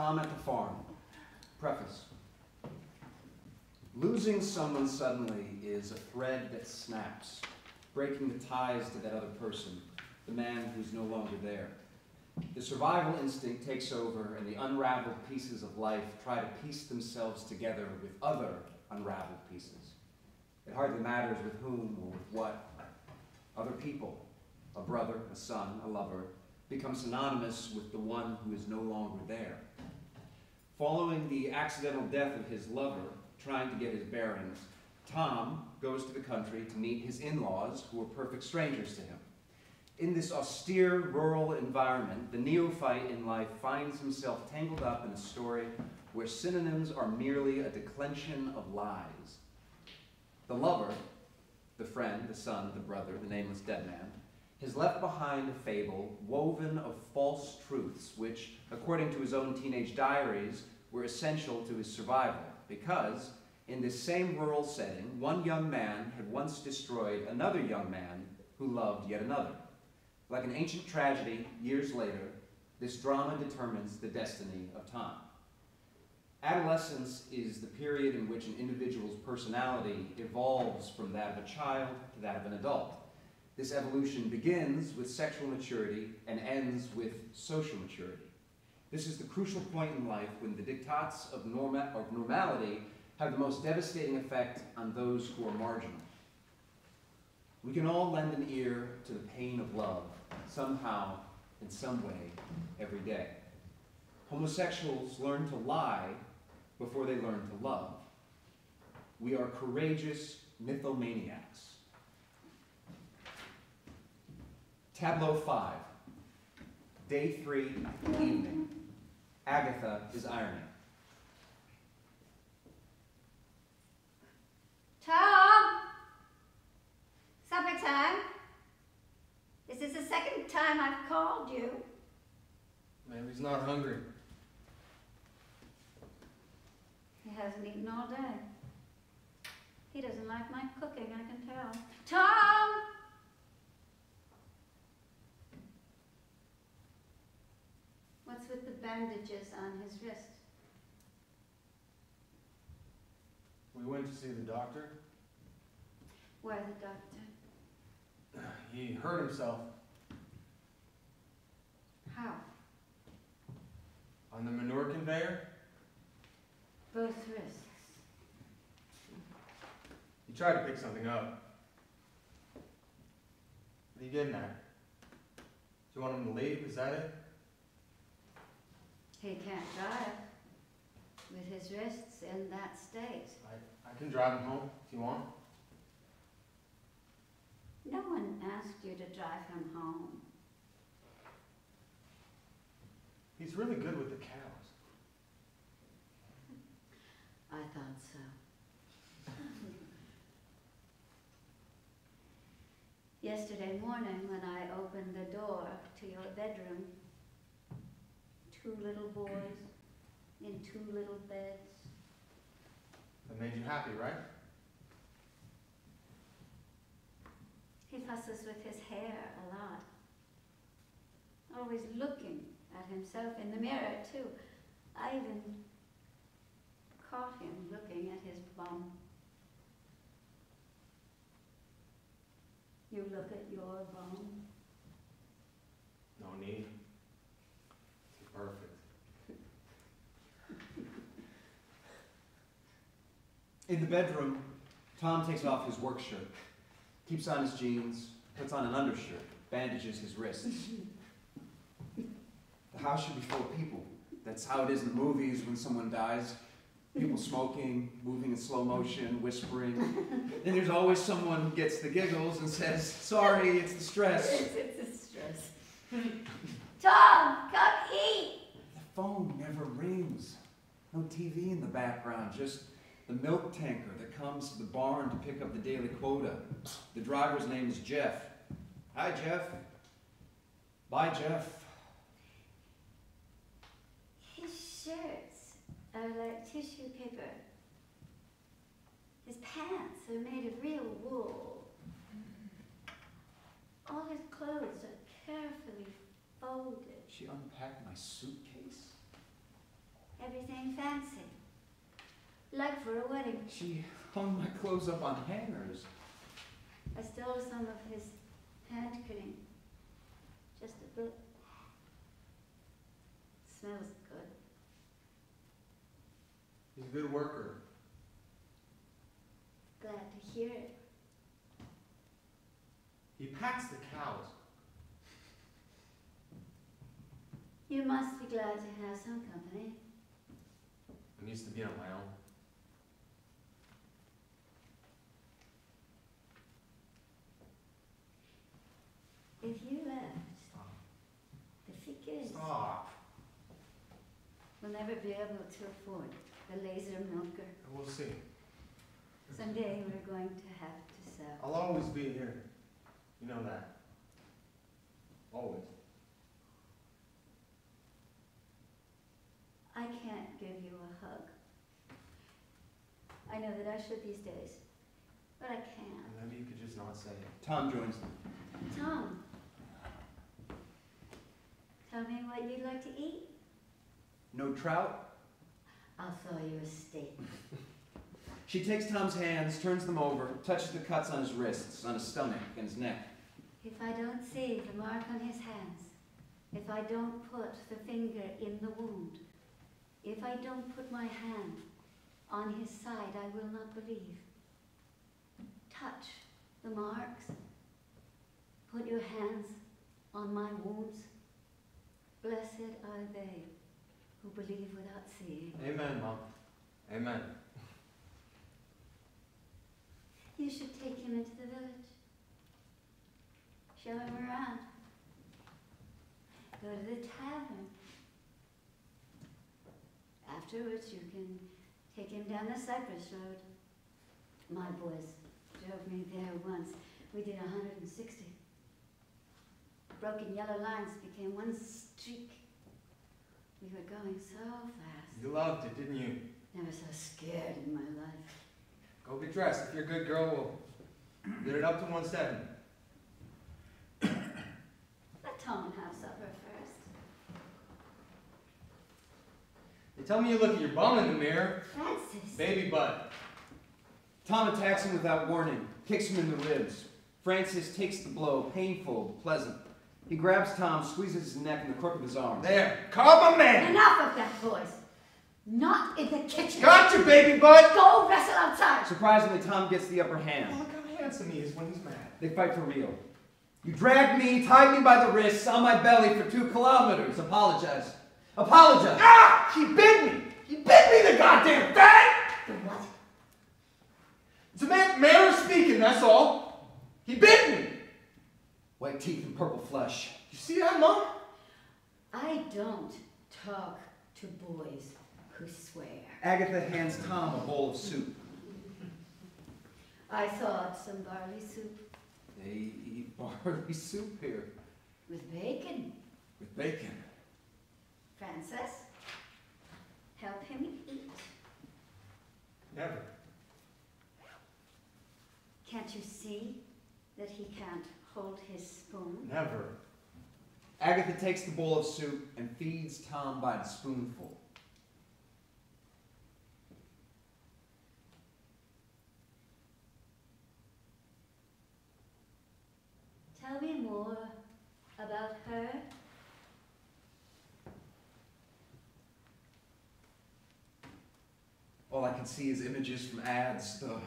Tom at the Farm. Preface. Losing someone suddenly is a thread that snaps, breaking the ties to that other person, the man who's no longer there. The survival instinct takes over, and the unraveled pieces of life try to piece themselves together with other unraveled pieces. It hardly matters with whom or with what. Other people, a brother, a son, a lover, become synonymous with the one who is no longer there. Following the accidental death of his lover, trying to get his bearings, Tom goes to the country to meet his in-laws, who are perfect strangers to him. In this austere rural environment, the neophyte in life finds himself tangled up in a story where synonyms are merely a declension of lies. The lover, the friend, the son, the brother, the nameless dead man, has left behind a fable woven of false truths, which, according to his own teenage diaries, were essential to his survival, because in this same rural setting, one young man had once destroyed another young man who loved yet another. Like an ancient tragedy, years later, this drama determines the destiny of Tom. Adolescence is the period in which an individual's personality evolves from that of a child to that of an adult. This evolution begins with sexual maturity and ends with social maturity. This is the crucial point in life when the diktats of, norma of normality have the most devastating effect on those who are marginal. We can all lend an ear to the pain of love, somehow, in some way, every day. Homosexuals learn to lie before they learn to love. We are courageous mythomaniacs. Tableau 5, day 3, evening. Agatha is ironing. Tom! Supper time. This is the second time I've called you. Maybe he's not hungry. He hasn't eaten all day. He doesn't like my cooking, I can tell. Tom! Bandages on his wrist? We went to see the doctor. Why the doctor? *sighs* He hurt himself How? on the manure conveyor. Both wrists. He tried to pick something up. What are you getting at? Do you want him to leave? Is that it? He can't drive with his wrists in that state. I can drive him home if you want. No one asked you to drive him home. He's really good with the cows. I thought so. *laughs* Yesterday morning, when I opened the door to your bedroom, two little boys in two little beds. That made you happy, right? He fusses with his hair a lot. Always looking at himself in the mirror, too. I even caught him looking at his bum. You look at your bum. No need. It's perfect. In the bedroom, Tom takes off his work shirt, keeps on his jeans, puts on an undershirt, bandages his wrists. The house should be full of people. That's how it is in the movies when someone dies. People smoking, moving in slow motion, whispering. then there's always someone who gets the giggles and says, Sorry, it's the stress. *laughs* It's, it's a stress. Tom, come eat! The phone never rings. No TV in the background, just the milk tanker that comes to the barn to pick up the daily quota. The driver's name is Jeff. Hi, Jeff. Bye, Jeff. His shirts are like tissue paper. His pants are made of real wool. All his clothes are carefully folded. She unpacked my suitcase. Everything fancy. Like for a wedding. She hung my clothes up on hangers. I stole some of his hand cream. Just a bit. Smells good. He's a good worker. Glad to hear it. He packs the cows. You must be glad to have some company. I'm used to being on my own. If you left, the figures Stop. will never be able to afford the laser milker. We'll see. Someday we're going to have to sell. I'll always be here. You know that. Always. I can't give you a hug. I know that I should these days, but I can't. Maybe you could just not say it. Tom joins them. Tom, you'd like to eat. No trout? I'll throw you a steak. *laughs* She takes Tom's hands, turns them over, touches the cuts on his wrists, on his stomach, and his neck. If I don't see the mark on his hands, if I don't put the finger in the wound, if I don't put my hand on his side, I will not believe. Touch the marks. Put your hands on my wounds. Blessed are they who believe without seeing. Amen, Mom. Amen. You should take him into the village. Show him around. Go to the tavern. Afterwards, you can take him down the Cypress Road. My boys drove me there once. We did 160. Broken yellow lines became one streak. We were going so fast. You loved it, didn't you? Never so scared in my life. Go get dressed. If you're a good girl, we'll get it up to 170. Let Tom have supper first. They tell me you look at your bum in the mirror. Francis. Baby butt. Tom attacks him without warning, kicks him in the ribs. Francis takes the blow, painful, pleasant. He grabs Tom, squeezes his neck and the crook of his arm. There, calm a man. Enough of that voice. Not in the kitchen. Got Gotcha, baby butt. Go wrestle outside. Surprisingly, Tom gets the upper hand. Look how handsome he is when he's mad. They fight for real. You dragged me, tied me by the wrists, on my belly for two kilometers. Apologize. Apologize. Ah! He bit me. He bit me, the goddamn thing. The what? It's a man, manner of speaking, that's all. He bit me. White teeth and purple flesh. You see that, Mom? I don't talk to boys who swear. Agatha hands Tom a bowl of soup. I thought some barley soup They eat *laughs* barley soup here. with bacon. With bacon. Francis, help him eat. Never. Can't you see that he can't hold his spoon? Never. Agatha takes the bowl of soup and feeds Tom by the spoonful. Tell me more about her. All I can see is images from ads. The,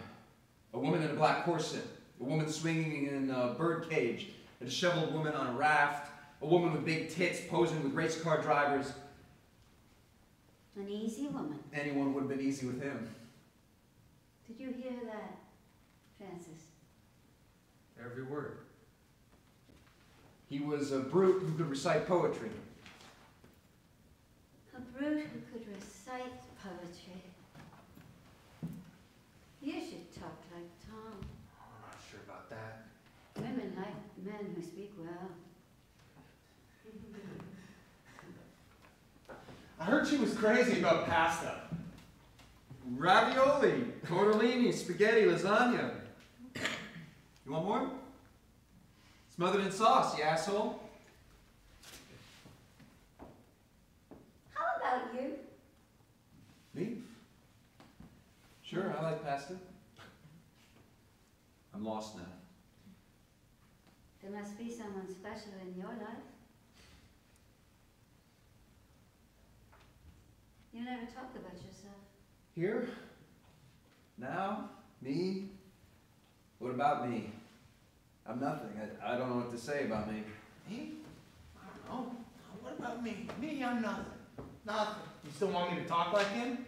a woman in a black corset, a woman swinging in a bird cage, a disheveled woman on a raft, a woman with big tits posing with race car drivers. An easy woman. Anyone would have been easy with him. Did you hear that, Francis? Every word. He was a brute who could recite poetry. A brute who could recite poetry. You should talk like Tom. I'm not sure about that. Women like men who speak well. I heard she was crazy about pasta. Ravioli, tortellini, spaghetti, lasagna. You want more? Smothered in sauce, you asshole. How about you? Me? Sure, I like pasta. I'm lost now. There must be someone special in your life. You never talk about yourself. Here? Now? Me? What about me? I'm nothing. I, I don't know what to say about me. Me? I don't know. What about me? Me, I'm nothing. Nothing. You still want me to talk like him?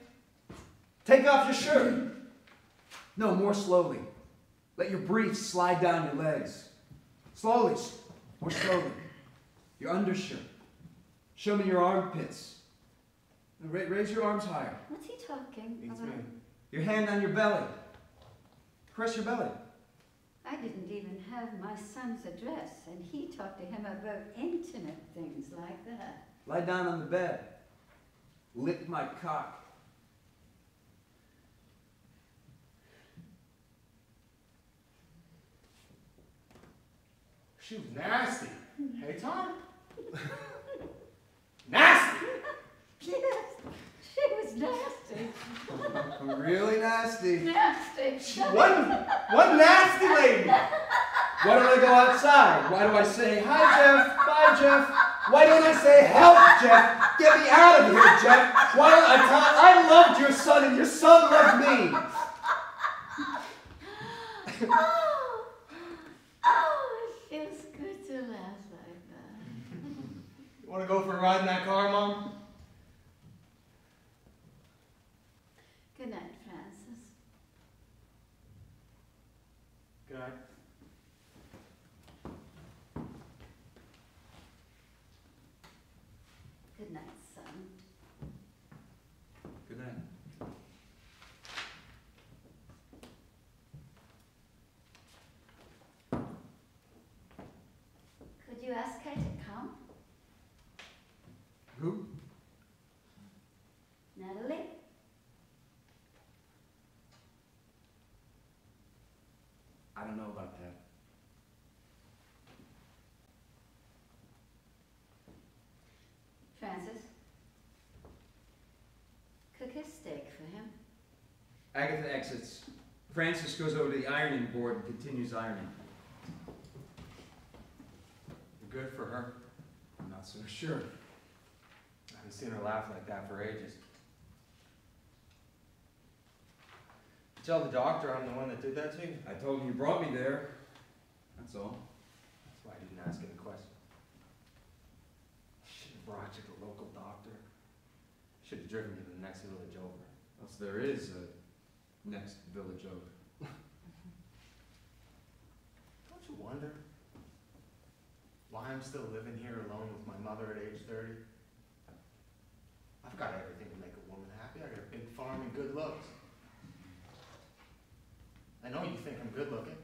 Take off your shirt. No, more slowly. Let your briefs slide down your legs. Slowly. More slowly. Your undershirt. Show me your armpits. Ra- raise your arms higher. What's he talking It's about? me. Your hand on your belly. Press your belly. I didn't even have my son's address, and he talked to him about intimate things like that. Lie down on the bed. Lick my cock. She was nasty. Hey, Tom? *laughs* nasty! Yes, she was nasty. *laughs* really nasty. Nasty. One, one nasty lady. Why don't I go outside? Why do I say, hi, Jeff? Bye, Jeff? Why don't I say, help, Jeff? Get me out of here, Jeff. Why don't I tell I loved your son and your son loved me. *laughs* oh, oh, it feels good to laugh like that. You want to go for a ride in that car, Mom? Good night, Francis. Good night. Good night, son. Good night. Could you ask her to I don't know about that. Francis? Cook his steak for him. Agatha exits. Francis goes over to the ironing board and continues ironing. Good for her. I'm not so sure. I haven't seen her laugh like that for ages. Tell the doctor I'm the one that did that to you? I told him you brought me there. That's all. That's why I didn't ask any questions. Should have brought you to the local doctor. Should have driven you to the next village over. Else there is a next village over. Don't you wonder why I'm still living here alone with my mother at age 30? I've got everything to make a woman happy. I got a big farm and good looks. I know you think I'm good looking.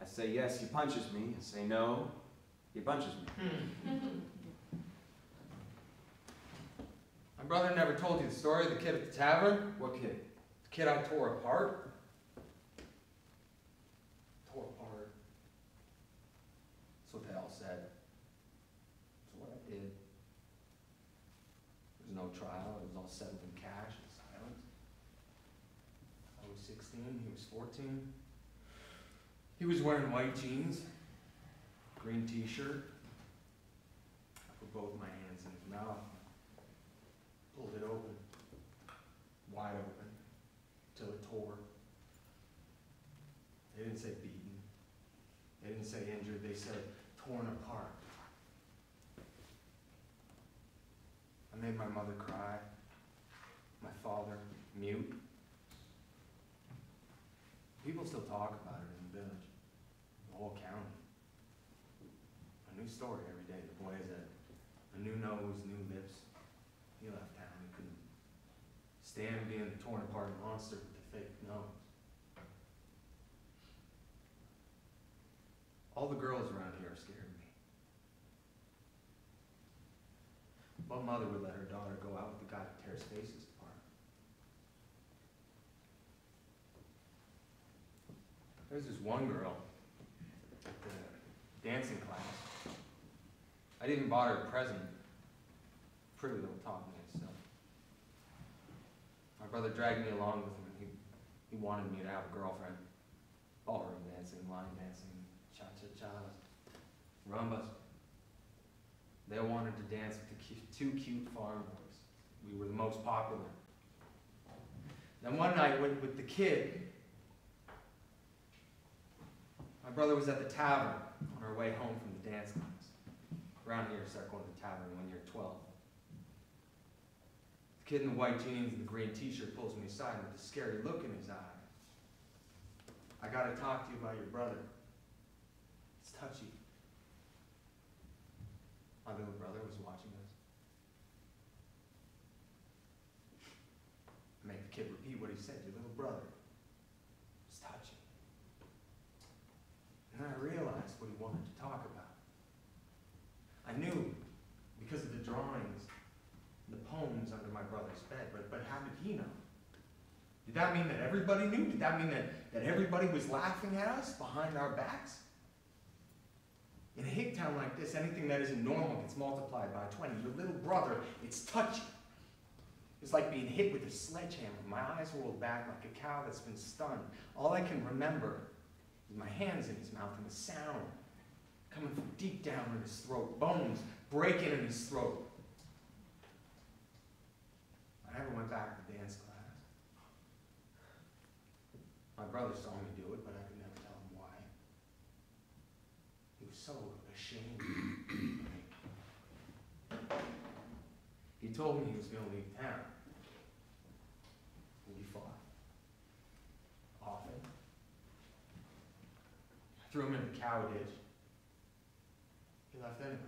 I say yes, he punches me. I say no, he punches me. Hmm. My brother never told you the story of the kid at the tavern? What kid? The kid I tore apart? Tore apart. That's what they all said. That's what I did. There was no trial, it was all settled in cash and silence. I was sixteen, he was fourteen. He was wearing white jeans, green t-shirt. I put both my hands in his mouth, pulled it open, wide open, till it tore. They didn't say beaten. They didn't say injured. They said torn apart. I made my mother cry, my father mute. People still talk about it in the village, the whole county. A new story every day. The boy has a, a new nose, new lips. He left town. He couldn't stand being torn apart monster with the fake nose. All the girls around here are scared of me. What mother would let her daughter go out with the guy who tears faces apart? There's this one girl at the dancing class. I'd even bought her a present. Pretty little talking stuff. My brother dragged me along with him. He, he wanted me to have a girlfriend. Ballroom dancing, line dancing, rumbas. They wanted to dance with the two cute farm boys. We were the most popular. Then one night with, with the kid, my brother was at the tavern on our way home from the dance class. Around here, start going to the tavern when you're 12. The kid in the white jeans and the green t-shirt pulls me aside with a scary look in his eye. I gotta talk to you about your brother. Touchy. My little brother was watching us. I make the kid repeat what he said, your little brother. It's touchy. And I realized what he wanted to talk about. I knew because of the drawings, the poems under my brother's bed, but, but how did he know? Did that mean that everybody knew? Did that mean that, that everybody was laughing at us behind our backs? In a hick town like this, anything that isn't normal gets multiplied by 20. Your little brother, it's touchy. It's like being hit with a sledgehammer. My eyes rolled back like a cow that's been stunned. All I can remember is my hands in his mouth and the sound coming from deep down in his throat, bones breaking in his throat. I never went back to dance class. My brother saw me do it, but I could never tell him why. He was so ashamed. he told me he was going to leave town. We fought. Often. I threw him in the cow ditch. He left anyway.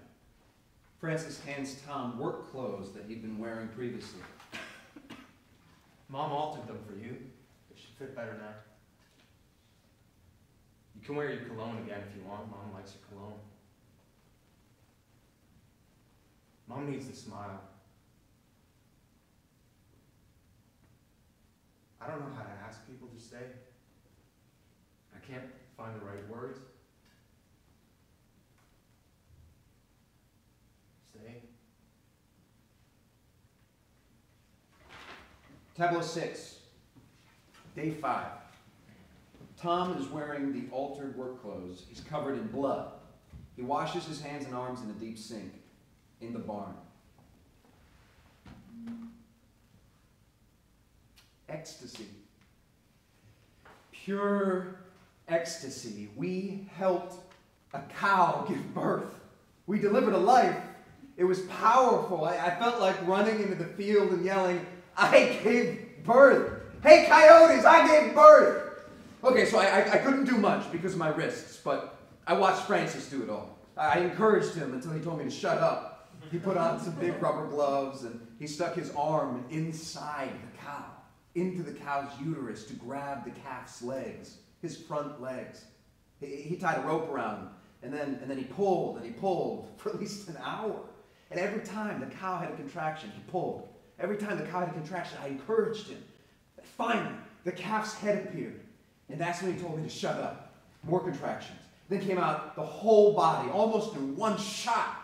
Francis hands Tom work clothes that he'd been wearing previously. Mom altered them for you. They should fit better now. You can wear your cologne again if you want. Mom likes your cologne. Mom needs to smile. I don't know how to ask people to stay. I can't find the right words. Stay. Tableau 6, day 5. Tom is wearing the altered work clothes. He's covered in blood. He washes his hands and arms in a deep sink in the barn. Ecstasy. Pure ecstasy. We helped a cow give birth. We delivered a life. It was powerful. I, I felt like running into the field and yelling, I gave birth. Hey, coyotes, I gave birth. Okay, so I, I, I couldn't do much because of my wrists, but I watched Francis do it all. I, I encouraged him until he told me to shut up. He put on some big rubber gloves and he stuck his arm inside the cow, into the cow's uterus to grab the calf's legs, his front legs. He, he tied a rope around him, and then, and then he pulled and he pulled *laughs* for at least an hour. And every time the cow had a contraction, he pulled. Every time the cow had a contraction, I encouraged him. Finally, the calf's head appeared. And that's when he told me to shut up. More contractions. Then came out the whole body, almost in one shot.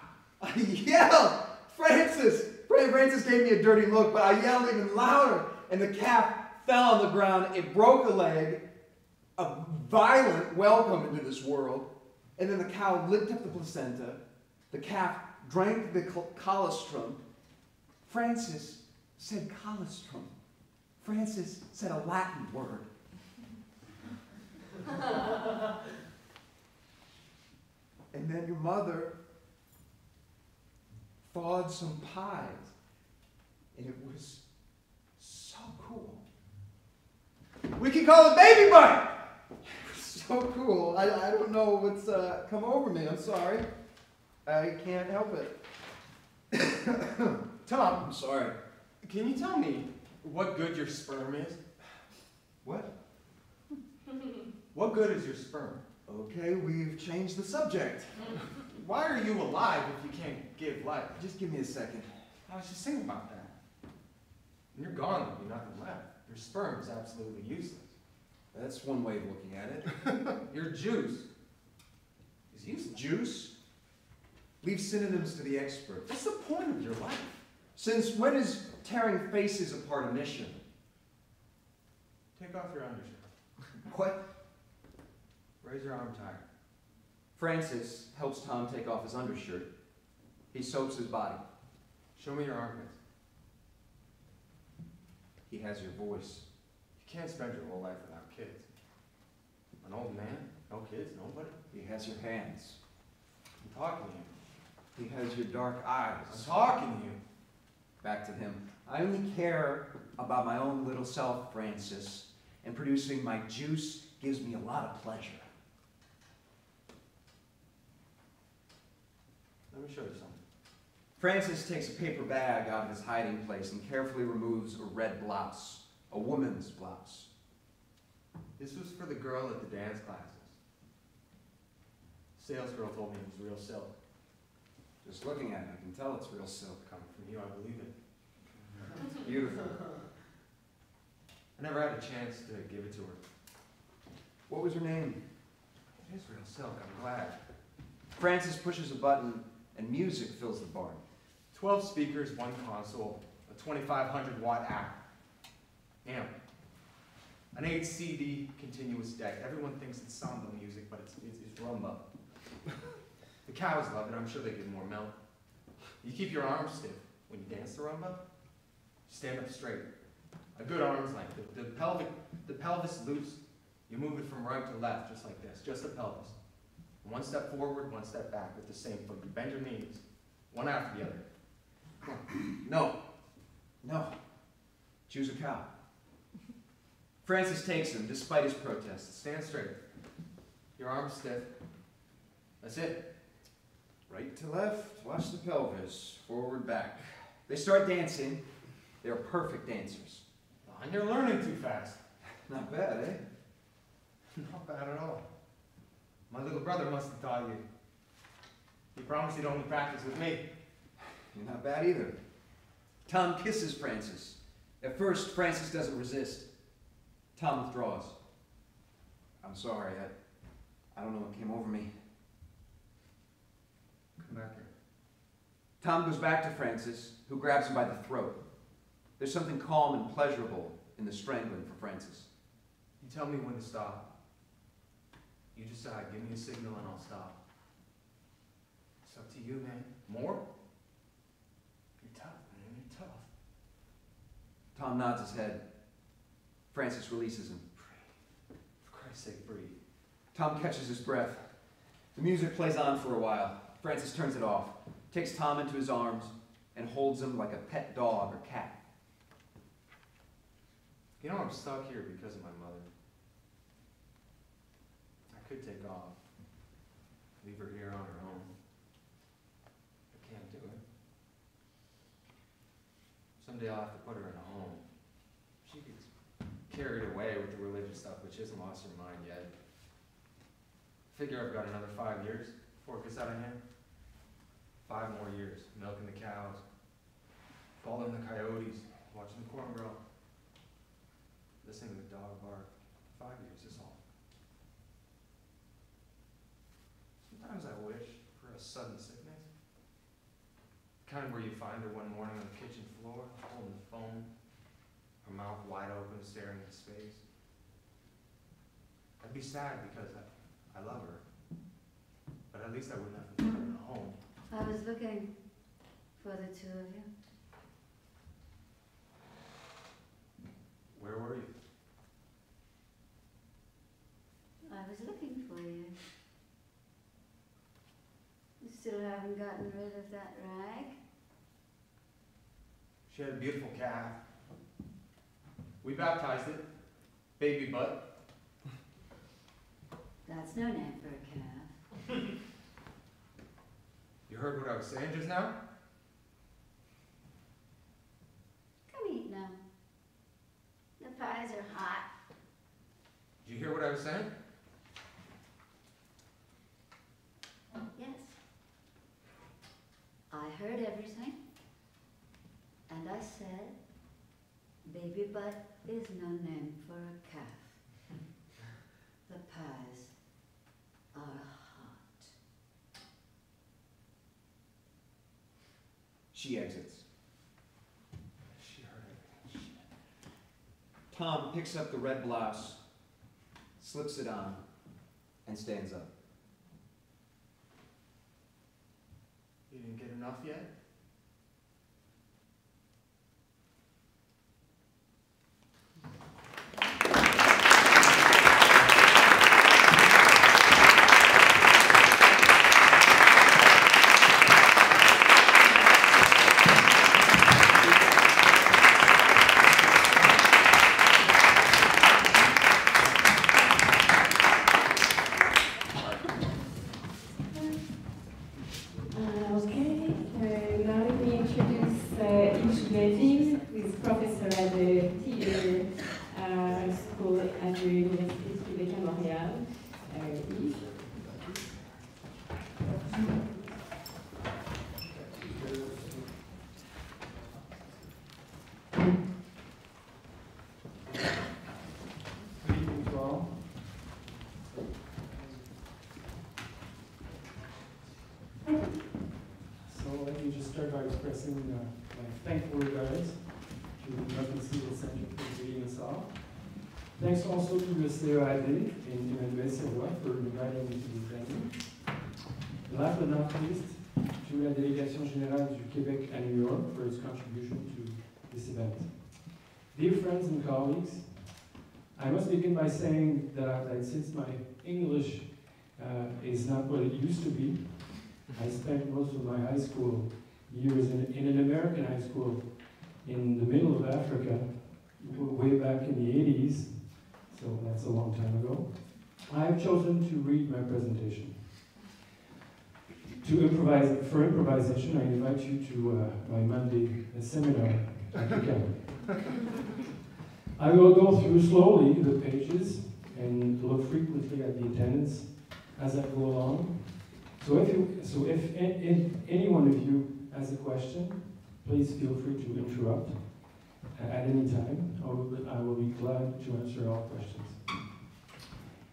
I yelled, Francis! Francis gave me a dirty look, but I yelled even louder. And the calf fell on the ground. It broke a leg. A violent welcome into this world. And then the cow licked up the placenta. The calf drank the colostrum. Francis said colostrum. Francis said a Latin word. *laughs* and then your mother thawed some pies. And it was so cool. We can call it baby bite! *laughs* so cool. I, I don't know what's uh, come over me. I'm sorry. I can't help it. *coughs* Tom, I'm sorry. can you tell me what good your sperm is? What? What good is your sperm? Okay, we've changed the subject. *laughs* Why are you alive if you can't give life? Just give me a second. I was just thinking about that. When you're gone, there'll be nothing left. Your sperm is absolutely useless. That's one way of looking at it. *laughs* Your juice is useless. Juice? Leave synonyms to the experts. What's the point of your life? Since when is tearing faces apart a mission? Take off your undershirt. *laughs* What? Raise your arm tighter. Francis helps Tom take off his undershirt. He soaps his body. Show me your armpits. He has your voice. You can't spend your whole life without kids. An old man, no kids, nobody. He has your hands. I'm talking to you. He has your dark eyes. I'm talking to you. Back to him. I only care about my own little self, Francis, and producing my juice gives me a lot of pleasure. Let me show you something. Francis takes a paper bag out of his hiding place and carefully removes a red blouse, a woman's blouse. This was for the girl at the dance classes. Sales girl told me it was real silk. Just looking at it, I can tell it's real silk. Coming from you, I believe it. It's *laughs* beautiful. I never had a chance to give it to her. What was her name? It is real silk, I'm glad. Francis pushes a button and music fills the barn. 12 speakers, one console, a 2500 watt amp. Amp. An 8 CD continuous deck. Everyone thinks it's samba music, but it's, it's, it's rumba. the cows love it, I'm sure they get more milk. You keep your arms stiff when you dance the rumba. Stand up straight. A good arm's length. The, the pelvic, the pelvis loose. You move it from right to left, just like this, just the pelvis. One step forward, one step back with the same foot. You bend your knees, one after the other. *clears throat* No. No. Choose a cow. Francis takes him, despite his protests. Stand straight. Your arms stiff. That's it. Right to left, watch the pelvis, forward, back. They start dancing. They're perfect dancers. And you're learning too fast. Not bad, eh? *laughs* Not bad at all. My little brother must have taught you. He promised he'd only practice with me. You're not bad either. Tom kisses Francis. At first, Francis doesn't resist. Tom withdraws. I'm sorry, I, I don't know what came over me. Come back here. Tom goes back to Francis, who grabs him by the throat. There's something calm and pleasurable in the strangling for Francis. You tell me when to stop. You decide. Give me a signal and I'll stop. It's up to you, man. More? You're tough, man. You're tough. Tom nods his head. Francis releases him. Breathe. For Christ's sake, breathe. Tom catches his breath. The music plays on for a while. Francis turns it off, takes Tom into his arms, and holds him like a pet dog or cat. You know I'm stuck here because of my mother. Could take off. Leave her here on her own. I can't do it. Someday I'll have to put her in a home. She gets carried away with the religious stuff, but she hasn't lost her mind yet. Figure I've got another five years before it gets out of hand. Five more years, milking the cows, following the coyotes, watching the corn grow, listening to the dog bark. Five years is all. Sometimes I wish for a sudden sickness. Kind of where you find her one morning on the kitchen floor, holding the phone, her mouth wide open, staring into space. I'd be sad because I, I love her. But at least I wouldn't have to put her in a home. I was looking for the two of you. Where were you? I was looking for you. You still haven't gotten rid of that rag? She had a beautiful calf. We baptized it. Baby butt. That's no name for a calf. *laughs* You heard what I was saying just now? Come eat now. The pies are hot. Did you hear what I was saying? Yes. I heard everything. And I said, baby butt is no name for a calf. *laughs* The pies are hot. She exits. She heard it. Tom picks up the red blouse, slips it on, and stands up. You didn't get enough yet? Uh, okay, uh, now let me introduce uh, Yves Jubinville, who is professor at the theater uh, school at the Université du Québec à Montréal. Uh, Yves. Good evening to all. So let me just start by expressing uh, my thankful regards to the American Civil Center for leading us all. Thanks the CEAD and Emmanuelle Sirois for me to this venue. Last but not least, to la Délégation Générale du Québec à New York for its contribution to this event. Dear friends and colleagues, I must begin by saying that, that since my English uh, is not what it used to be, I spent most of my high school years in, in an American high school in the middle of Africa, way back in the 80s, so that's a long time ago. I have chosen to read my presentation. To improvise, for improvisation, I invite you to uh, my Monday seminar. I will go through slowly the pages and look frequently at the attendance as I go along. So if you, so if, if any one of you has a question, please feel free to interrupt at any time. I will, I will be glad to answer all questions.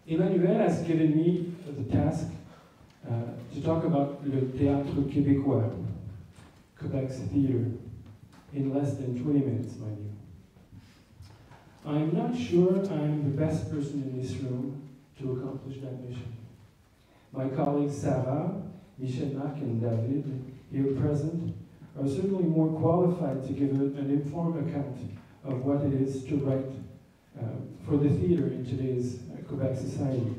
Emmanuelle has given me the task uh, to talk about Le Théâtre Québécois, Quebec's theater, in less than 20 minutes, mind you. I'm not sure I'm the best person in this room to accomplish that mission. My colleagues Sarah, Michel Marc, and David, here present, are certainly more qualified to give an informed account of what it is to write uh, for the theater in today's uh, Quebec society.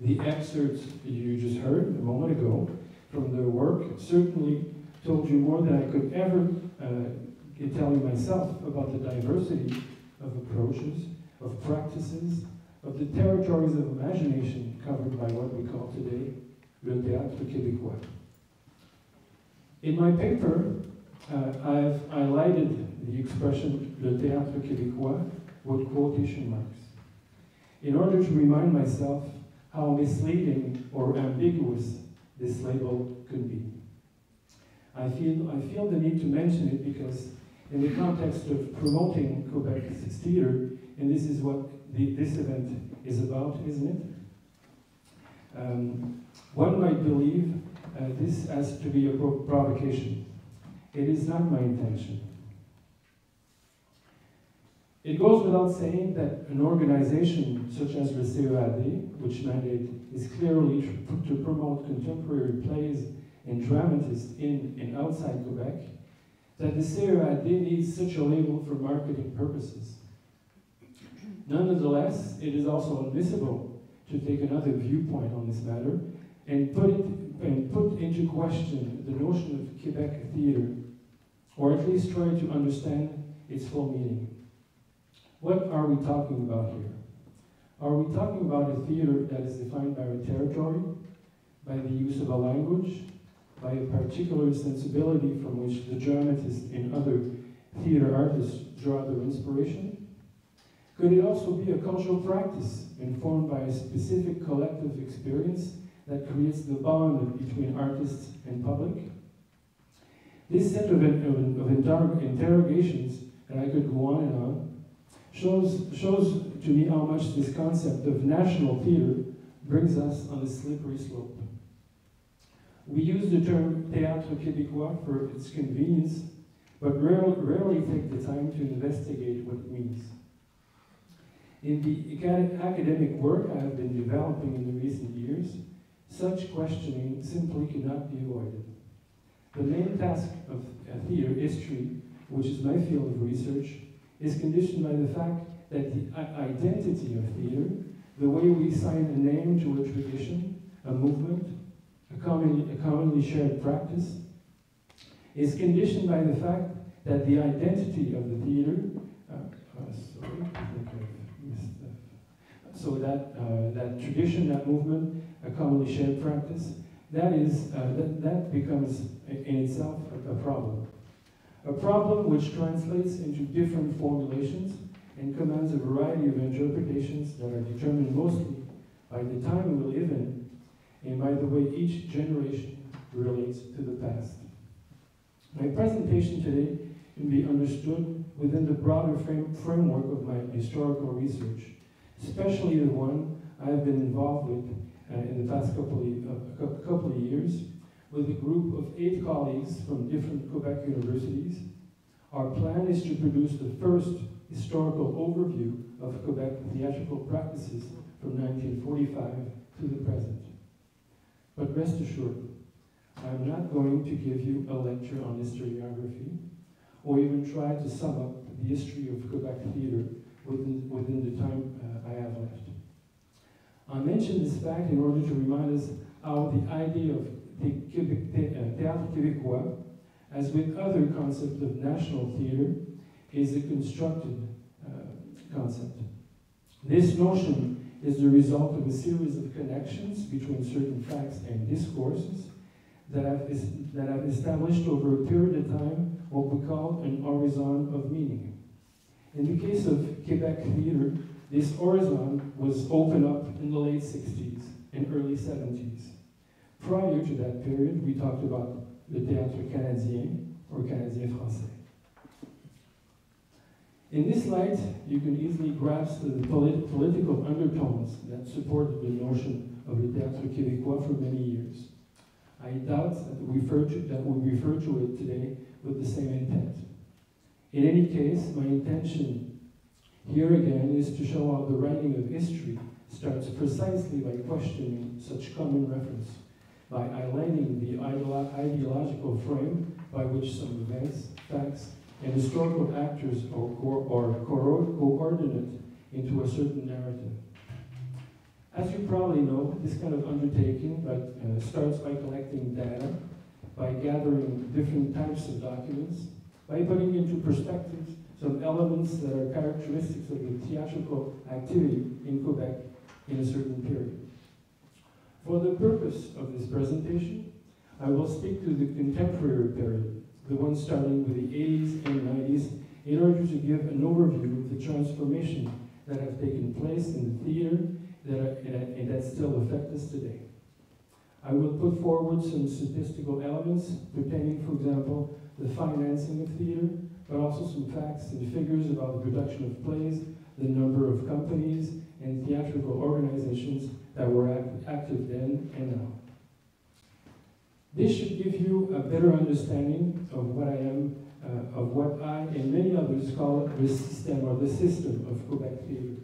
The excerpts you just heard a moment ago from their work certainly told you more than I could ever uh, tell you myself about the diversity of approaches, of practices, of the territories of imagination covered by what we call today le théâtre québécois. In my paper, uh, I've highlighted the expression le théâtre québécois with quotation marks in order to remind myself how misleading or ambiguous this label could be. I feel, I feel the need to mention it because in the context of promoting Quebec's theater, and this is what the, this event is about, isn't it? Um, one might believe uh, this has to be a provocation. It is not my intention. It goes without saying that an organization such as CEAD, which mandate is clearly to, promote contemporary plays and dramatists in and outside Quebec, that the CEAD needs such a label for marketing purposes. Nonetheless, it is also admissible to take another viewpoint on this matter and put, it, and put into question the notion of Quebec theater, or at least try to understand its full meaning. What are we talking about here? Are we talking about a theater that is defined by a territory, by the use of a language, by a particular sensibility from which the dramatists and other theater artists draw their inspiration? Could it also be a cultural practice informed by a specific collective experience that creates the bond between artists and public? This set of, of, of interrogations, and I could go on and on, shows, shows to me how much this concept of national theater brings us on a slippery slope. We use the term théâtre québécois for its convenience, but rarely, rarely take the time to investigate what it means. In the academic work I have been developing in the recent years, such questioning simply cannot be avoided. The main task of theater history, which is my field of research, is conditioned by the fact that the identity of theater, the way we assign a name to a tradition, a movement, a commonly, a commonly shared practice, is conditioned by the fact that the identity of the theater, uh, uh, sorry, I think I've missed that. So that, uh, that tradition, that movement, a commonly shared practice, that is, uh, that, that becomes in itself a, a problem. A problem which translates into different formulations and commands a variety of interpretations that are determined mostly by the time we live in and by the way each generation relates to the past. My presentation today can be understood within the broader frame, framework of my historical research, especially the one I have been involved with uh, in the past couple of, uh, couple of years with a group of eight colleagues from different Quebec universities. Our plan is to produce the first historical overview of Quebec theatrical practices from 1945 to the present. But rest assured, I'm not going to give you a lecture on historiography or even try to sum up the history of Quebec theater within, within the time uh, I have left. I mention this fact in order to remind us how the idea of the uh, Théâtre Québécois, as with other concepts of national theater, is a constructed uh, concept. This notion is the result of a series of connections between certain facts and discourses that have, that have established over a period of time what we call an horizon of meaning. In the case of Quebec theater, this horizon was opened up in the late 60s and early 70s. Prior to that period, we talked about the théâtre canadien or canadien français. In this light, you can easily grasp the polit political undertones that supported the notion of the Théâtre Québécois for many years. I doubt that we refer to, that we refer to it today with the same intent. In any case, my intention here again is to show how the writing of history starts precisely by questioning such common reference, by highlighting the ideolo ideological frame by which some events, facts, and historical actors are, are co coordinate into a certain narrative. As you probably know, this kind of undertaking but, uh, starts by collecting data, by gathering different types of documents, by putting into perspective some elements that are characteristics of the theatrical activity in Quebec in a certain period. For the purpose of this presentation, I will speak to the contemporary period, the one starting with the 80s and 90s, in order to give an overview of the transformation that have taken place in the theater that are, and that still affect us today. I will put forward some statistical elements pertaining, for example, the financing of theater, but also some facts and figures about the production of plays, the number of companies and theatrical organizations that were act active then and now. This should give you a better understanding of what I am, uh, of what I and many others call the system or the system of Quebec theater.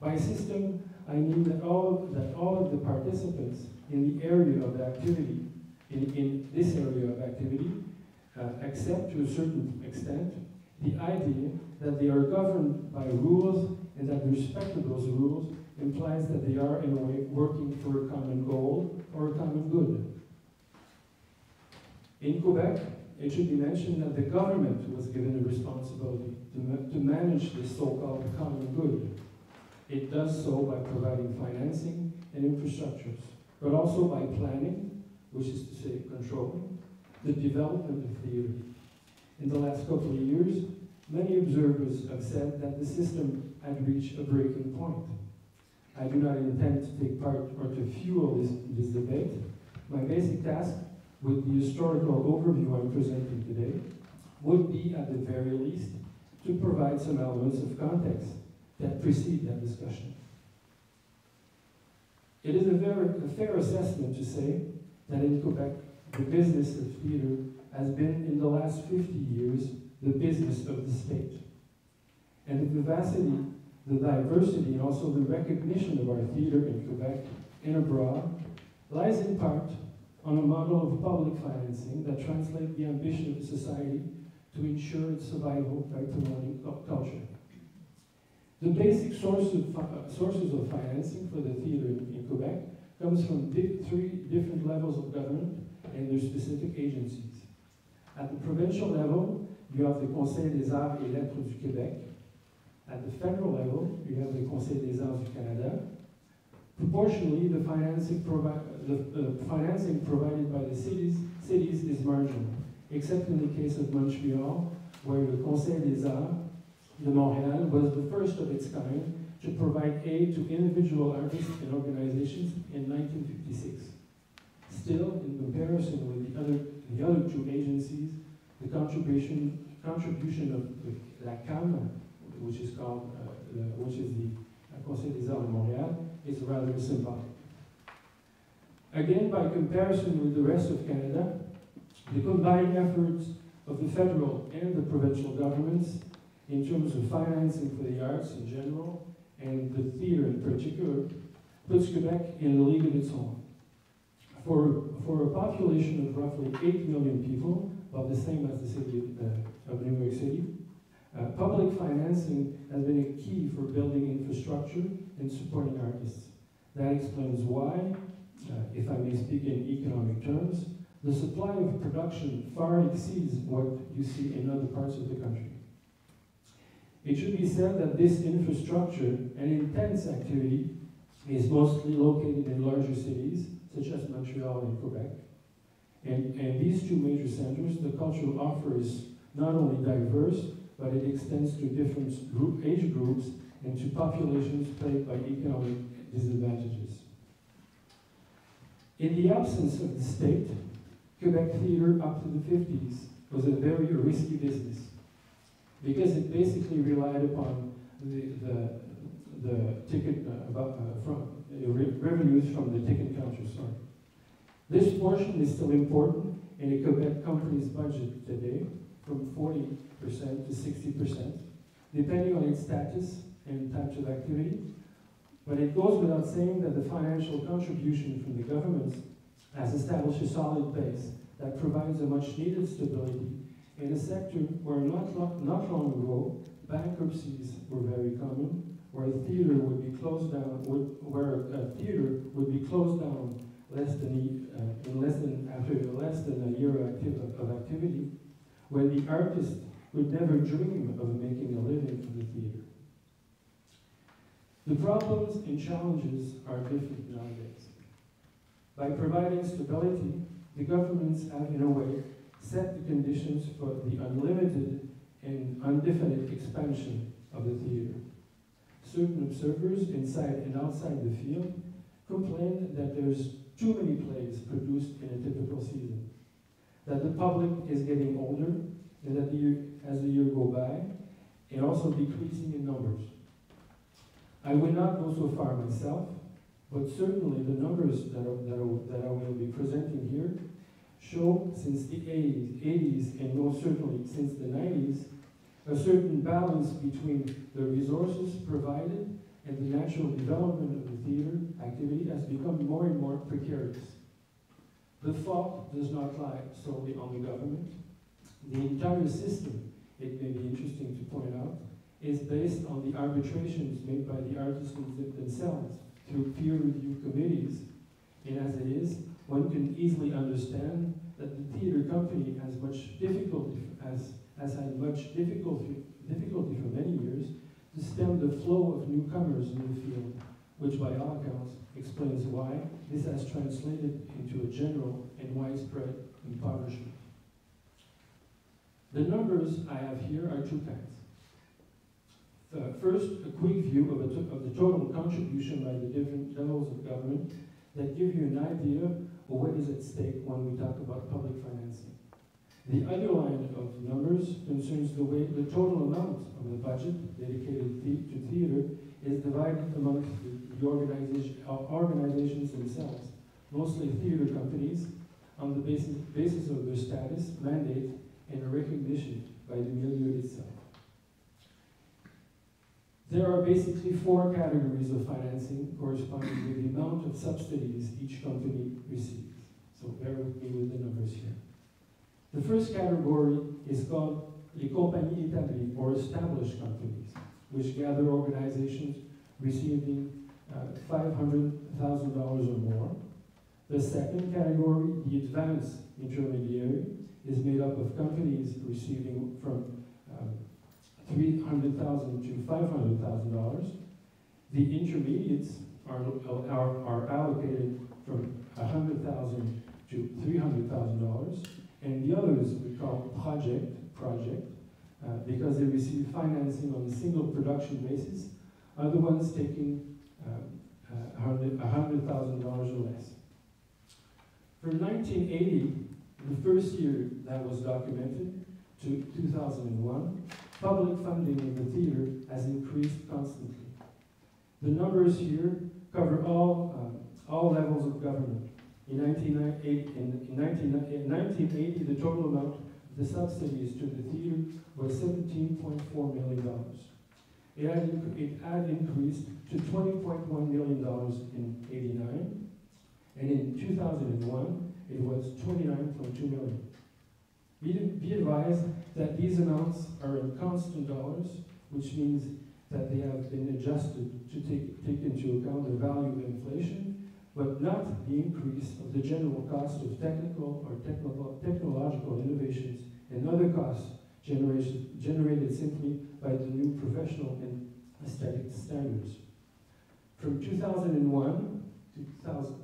By system, I mean that all, that all of the participants in the area of activity, in, in this area of activity, accept to a certain extent the idea that they are governed by rules and that respect of those rules implies that they are, in a way, working for a common goal or a common good. In Quebec, it should be mentioned that the government was given the responsibility to, ma to manage this so-called common good. It does so by providing financing and infrastructures, but also by planning, which is to say controlling, the development of theater. In the last couple of years, many observers have said that the system had reached a breaking point. I do not intend to take part or to fuel this, this debate. My basic task with the historical overview I'm presenting today would be, at the very least, to provide some elements of context that precede that discussion. It is a, very, a fair assessment to say that in Quebec, the business of theater has been, in the last 50 years, the business of the state. And the vivacity, the diversity, and also the recognition of our theater in Quebec and abroad lies in part on a model of public financing that translates the ambition of society to ensure its survival by promoting culture. The basic source of, uh, sources of financing for the theater in, in Quebec comes from di three different levels of government and their specific agencies. At the provincial level, you have the Conseil des Arts et Lettres du Québec. At the federal level, you have the Conseil des Arts du Canada. Proportionally, the financing, provi the, uh, financing provided by the cities, cities is marginal, except in the case of Montreal, where the Conseil des Arts de Montréal was the first of its kind to provide aid to individual artists and organizations in 1956. Still, in comparison with the other, the other two agencies, the contribution, contribution of the, la CAM, which is called, uh, the, which is the Conseil des Arts de Montréal, is rather symbolic. Again, by comparison with the rest of Canada, the combined efforts of the federal and the provincial governments in terms of financing for the arts in general and the theater in particular puts Quebec in a league of its own. For, for a population of roughly 8 million people, about the same as the city of, uh, of New York City, uh, public financing has been a key for building infrastructure and supporting artists. That explains why, uh, if I may speak in economic terms, the supply of production far exceeds what you see in other parts of the country. It should be said that this infrastructure and intense activity is mostly located in larger cities, such as Montreal and Quebec. And, and these two major centers, the cultural offer is not only diverse, but it extends to different group, age groups and to populations plagued by economic disadvantages. In the absence of the state, Quebec theater up to the 50s was a very risky business. because it basically relied upon the, the, the ticket, uh, about, uh, from, revenues from the ticket counter, sorry. This portion is still important in a Quebec company's budget today, from 40% to 60%, depending on its status and types of activity. But it goes without saying that the financial contribution from the governments has established a solid base that provides a much needed stability in a sector where not, not long ago bankruptcies were very common, where a theater would be closed down, where a theater would be closed down less than uh, in less than after less than a year of activity, where the artist would never dream of making a living from the theater. The problems and challenges are different nowadays. By providing stability, the governments have, in a way, set the conditions for the unlimited and undefinite expansion of the theater. Certain observers inside and outside the field complain that there's too many plays produced in a typical season, that the public is getting older, and that the year, as the year go by, and also decreasing in numbers. I will not go so far myself, but certainly the numbers that, are, that, are, that I will be presenting here show since the 80s, 80s and most certainly since the 90s, a certain balance between the resources provided and the natural development of the theater activity has become more and more precarious. The fault does not lie solely on the government. The entire system, it may be interesting to point out, is based on the arbitrations made by the artists themselves through peer review committees. And as it is, one can easily understand that the theater company has much difficulty, has, has had much difficulty, difficulty for many years to stem the flow of newcomers in the field, which by all accounts explains why this has translated into a general and widespread impoverishment. The numbers I have here are two kinds. Uh, first, a quick view of, of the total contribution by the different levels of government that give you an idea of what is at stake when we talk about public financing. The other line of numbers concerns the way the total amount of the budget dedicated to theater is divided amongst the, the organization, uh, organizations themselves, mostly theater companies, on the basis, basis of their status, mandate, and recognition by the milieu itself. There are basically four categories of financing corresponding with the amount of subsidies each company receives. So bear with me with the numbers here. The first category is called les compagnies établies, or established companies, which gather organizations receiving uh, $500,000 or more. The second category, the advanced intermediary, is made up of companies receiving from um, 300,000 to $500,000. The intermediates are, are, are allocated from 100,000 to $300,000. And the others we call project, project, uh, because they receive financing on a single production basis, are the ones taking um, uh, $100,000 or less. From 1980, the first year that was documented, to 2001, public funding in the theater has increased constantly. The numbers here cover all, uh, all levels of government. In 1980, in, in, 19, in 1980, the total amount of the subsidies to the theater was $17.4 million. It had, it had increased to $20.1 million in 89, and in 2001, it was 29.2 million. Be, be advised that these amounts are in constant dollars, which means that they have been adjusted to take, take into account the value of inflation, but not the increase of the general cost of technical or technological innovations and other costs generated, generated simply by the new professional and aesthetic standards. From 2001 to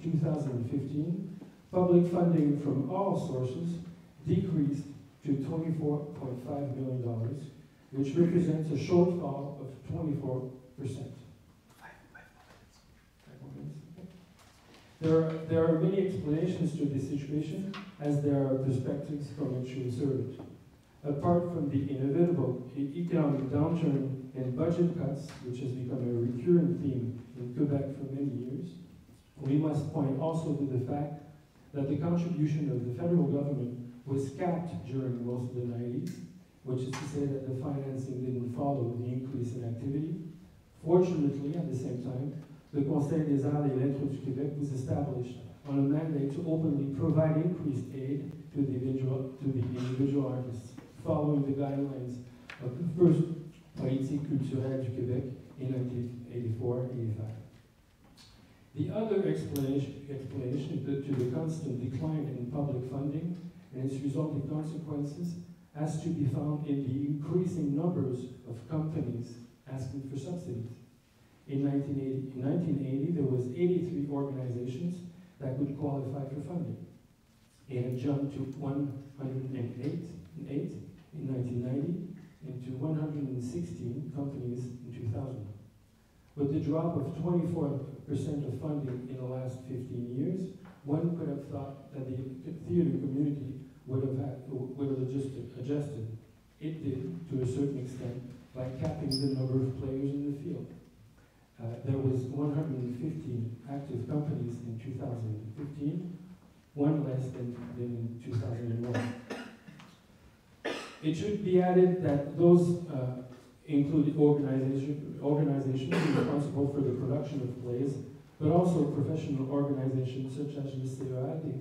2015, public funding from all sources decreased to $24.5 million, which represents a shortfall of 24%. There are, there are many explanations to this situation, as there are perspectives from which you observe it. Apart from the inevitable economic downturn and budget cuts, which has become a recurring theme in Quebec for many years, we must point also to the fact that the contribution of the federal government was capped during most of the 90s, which is to say that the financing didn't follow the increase in activity. Fortunately, at the same time, the Conseil des Arts et Lettres du Québec was established on a mandate to openly provide increased aid to the individual, to the individual artists, following the guidelines of the first Politique culturelle du Québec in 1984-85. The other explanation, explanation to the constant decline in public funding and its resulting consequences has to be found in the increasing numbers of companies asking for subsidies. In 1980, in 1980 there was 83 organizations that could qualify for funding. It had jumped to 108 in, eight in 1990 and to 116 companies in 2000. With the drop of 24% of funding in the last 15 years, one could have thought that the theater community would have, had, would have adjusted, adjusted. It did, to a certain extent, by capping the number of players in the field. Uh, there was 115 active companies in 2015, one less than, than in 2001. It should be added that those uh, include organization, organizations responsible for the production of plays, but also professional organizations such as the CEAD,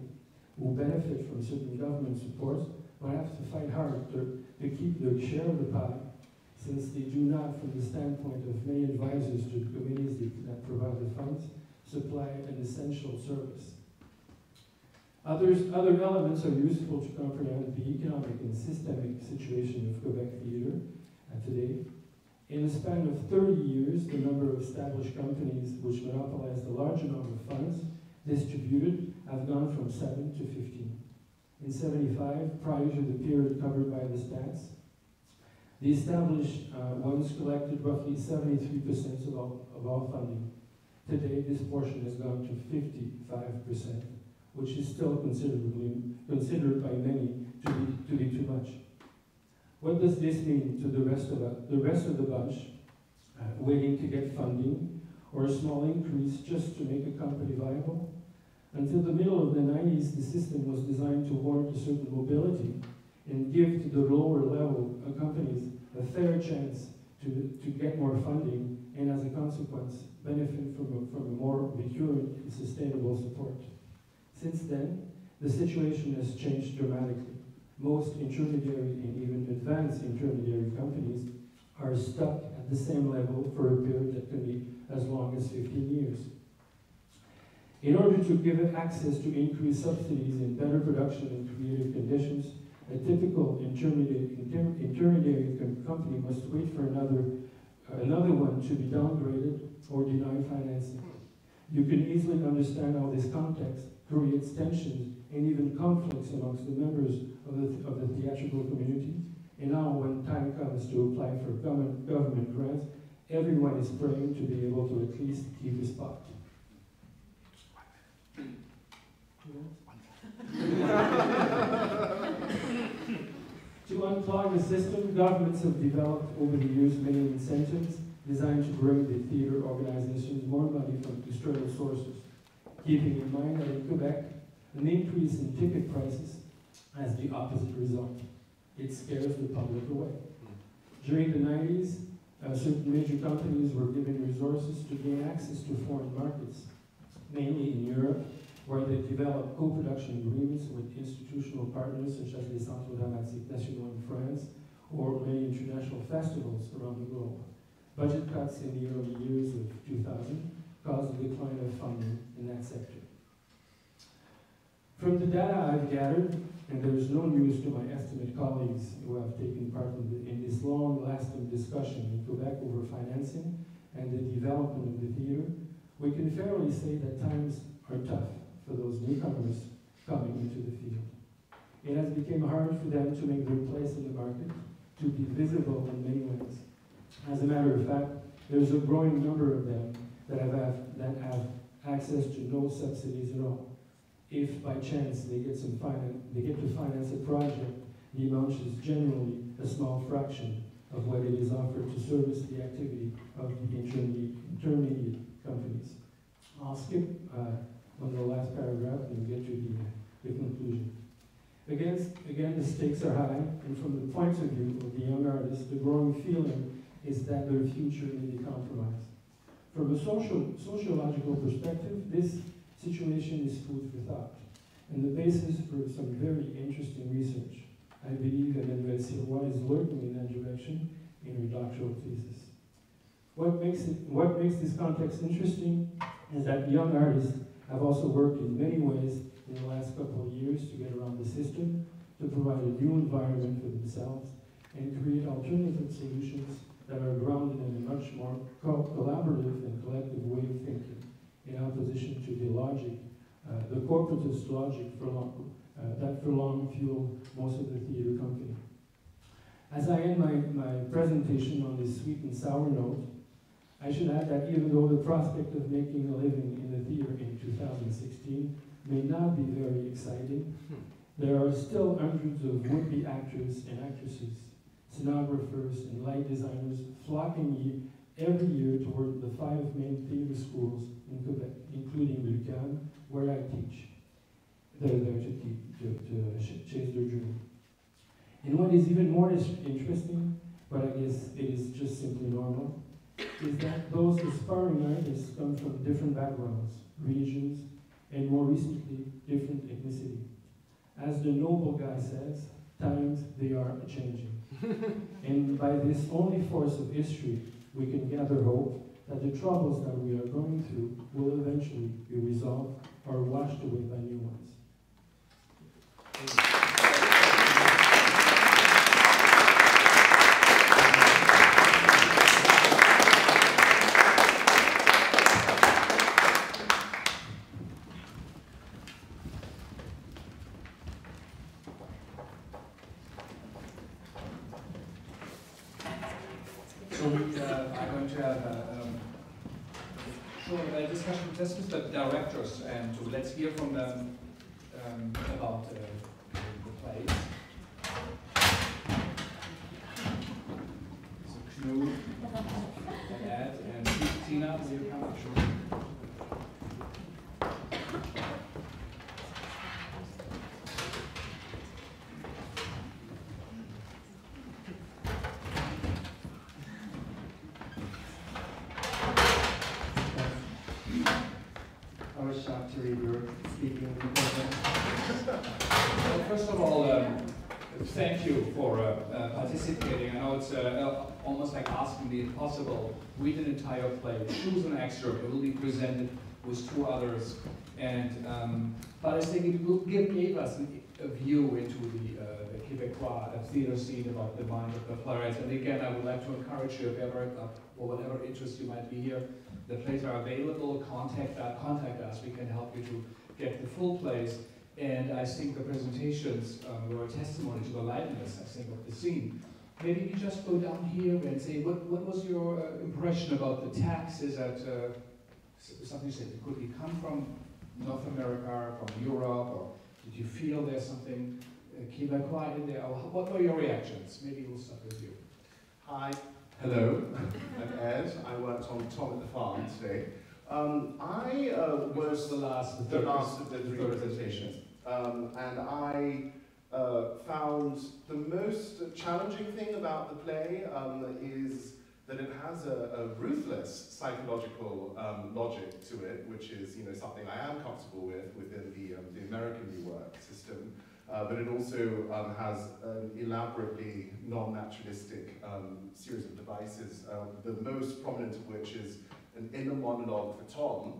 who benefit from certain government supports, but have to fight hard to, to keep their share of the pie, since they do not, from the standpoint of many advisors to the committees that provide the funds, supply an essential service. Others, other elements are useful to comprehend the economic and systemic situation of Quebec theatre uh, today. In a span of 30 years, the number of established companies which monopolize the large amount of funds distributed have gone from 7 to 15. In 75, prior to the period covered by the stats, the established uh, ones collected roughly 73% of all, of all funding. Today, this portion has gone to 55%, which is still considerably considered by many to be, to be too much. What does this mean to the rest of the, the rest of the bunch uh, waiting to get funding or a small increase just to make a company viable? Until the middle of the 90s, the system was designed to warrant a certain mobility and give to the lower level companies a fair chance to, to get more funding and as a consequence benefit from a, from a more recurrent and sustainable support. Since then, the situation has changed dramatically. Most intermediary and even advanced intermediary companies are stuck at the same level for a period that can be as long as 15 years. In order to give access to increased subsidies and better production and creative conditions, a typical intermediary company must wait for another, uh, another one to be downgraded or denied financing. You can easily understand how this context creates tensions and even conflicts amongst the members of the, of the theatrical community. And now when time comes to apply for government, government grants, everyone is praying to be able to at least keep a spot. *laughs* *laughs* to unclog the system, governments have developed over the years many incentives designed to bring the theater organizations more money from external sources, keeping in mind that in Quebec, an increase in ticket prices has the opposite result. It scares the public away. During the 90s, uh, certain major companies were given resources to gain access to foreign markets, mainly in Europe, where they developed co-production agreements with institutional partners such as les Centres Dramatiques Nationaux in France, or many international festivals around the globe. Budget cuts in the early years of 2000 caused a decline of funding in that sector. From the data I've gathered, and there is no news to my estimate colleagues who have taken part in, the, in this long-lasting discussion in Quebec over financing and the development of the theater, we can fairly say that times are tough for those newcomers coming into the field. It has become hard for them to make their place in the market, to be visible in many ways. As a matter of fact, there's a growing number of them that have, that have access to no subsidies at all. If by chance they get some finance, they get to finance a project the amount is generally a small fraction of what it is offered to service the activity of the intermediate, intermediate companies. I'll skip uh, on the last paragraph and get to the, the conclusion. Again, again, the stakes are high, and from the point of view of the young artists, the growing feeling is that their future may be compromised. From a social, sociological perspective, this situation is food for thought, and the basis for some very interesting research. I believe that Emmanuelle Sirois is working in that direction in her doctoral thesis. What makes, it, what makes this context interesting is that young artists have also worked in many ways in the last couple of years to get around the system, to provide a new environment for themselves, and create alternative solutions that are grounded in a much more co collaborative and collective way of thinking, in opposition to the logic, uh, the corporatist logic for long, uh, that for long fueled most of the theater company. As I end my, my presentation on this sweet and sour note, I should add that even though the prospect of making a living in the theater in 2016 may not be very exciting, hmm. there are still hundreds of would-be actors and actresses, scenographers and light designers flocking every year toward the five main theater schools in Quebec, including l'UQAM, where I teach. They're there to, keep, to, to chase their dream. And what is even more interesting, but I guess it is just simply normal, is that those aspiring artists come from different backgrounds, regions, and more recently, different ethnicity. As the Nobel guy says, times they are changing. *laughs* and by this only force of history, we can gather hope that the troubles that we are going through will eventually be resolved or washed away by new ones. So we uh, are going to have a um, short uh, discussion just with the directors, and so let's hear from them um, about uh, the plays. So Knud and Ed and Tina, will you come up? Sure. I was shocked to read your speaking in the program. Well, first of all, um, thank you for uh, uh, participating. I know it's uh, almost like asking the impossible. Read an entire play, excerpt. It will be presented with two others, and um, but I think it will give gave us a view into the, uh, the Quebecois the theater scene about the mind of the playwrights. And again, I would like to encourage you, if ever uh, or whatever interest you might be here, the plays are available. Contact uh, contact us. We can help you to get the full plays. And I think the presentations um, were a testimony to the liveliness, I think, of the scene. Maybe you just go down here and say, what, what was your uh, impression about the text? Is that uh, something that could you come from North America, from Europe, or did you feel there's something uh, Quebecois in there? Or what were your reactions? Maybe we'll start with you. Hi. Hello. *laughs* I'm Ed. I worked on Tom at the Farm today. Um, I uh, was the last, the last of the three presentations, um, and I uh, found the most challenging thing about the play um, is that it has a, a ruthless psychological um, logic to it, which is you know something I am comfortable with within the um, the American New Work system. Uh, but it also um, has an elaborately non-naturalistic um, series of devices, uh, the most prominent of which is an inner monologue for Tom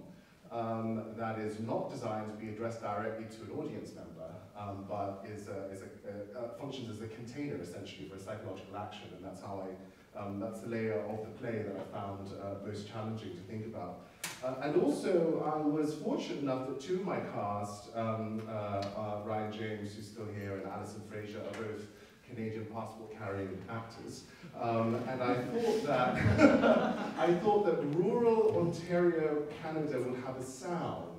um, that is not designed to be addressed directly to an audience member, um, but is a, is a, uh, functions as a container essentially for psychological action, and that's how I, um, that's the layer of the play that I found uh, most challenging to think about. Uh, and also, I was fortunate enough that two of my cast, um, uh, uh, Ryan James, who's still here, and Alison Fraser, are both Canadian passport-carrying actors. Um, and I thought that *laughs* I thought that rural Ontario, Canada, would have a sound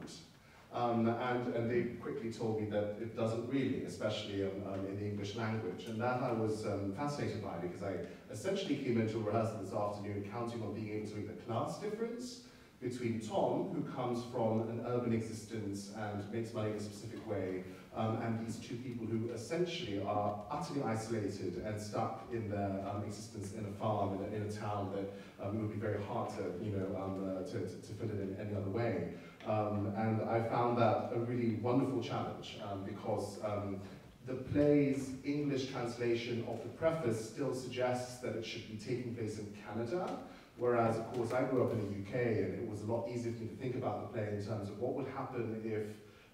Um, and, and they quickly told me that it doesn't really, especially um, um, in the English language. And that I was um, fascinated by because I essentially came into rehearsal this afternoon counting on being able to make the class difference between Tom, who comes from an urban existence and makes money in a specific way, um, and these two people who essentially are utterly isolated and stuck in their um, existence in a farm, in a, in a town that it would be very hard to, you know, uh, to, to, to fit it in any other way. Um, and I found that a really wonderful challenge um, because um, the play's English translation of the preface still suggests that it should be taking place in Canada, whereas, of course, I grew up in the UK and it was a lot easier for me to think about the play in terms of what would happen if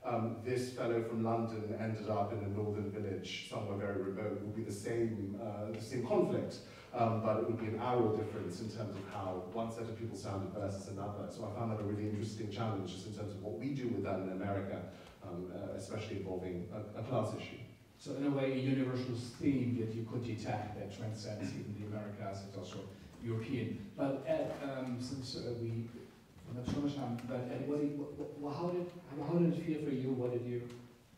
um, this fellow from London ended up in a northern village somewhere very remote. It would be the same, uh, the same conflict, um, but it would be an hour difference in terms of how one set of people sounded versus another. So I found that a really interesting challenge just in terms of what we do with that in America, um, uh, especially involving a, a class issue. So in a way, a universal theme that you could detect that transcends even the Americas, it's also European. But Ed, um, since uh, we but what, did- what, what, how did how did it feel for you? What did you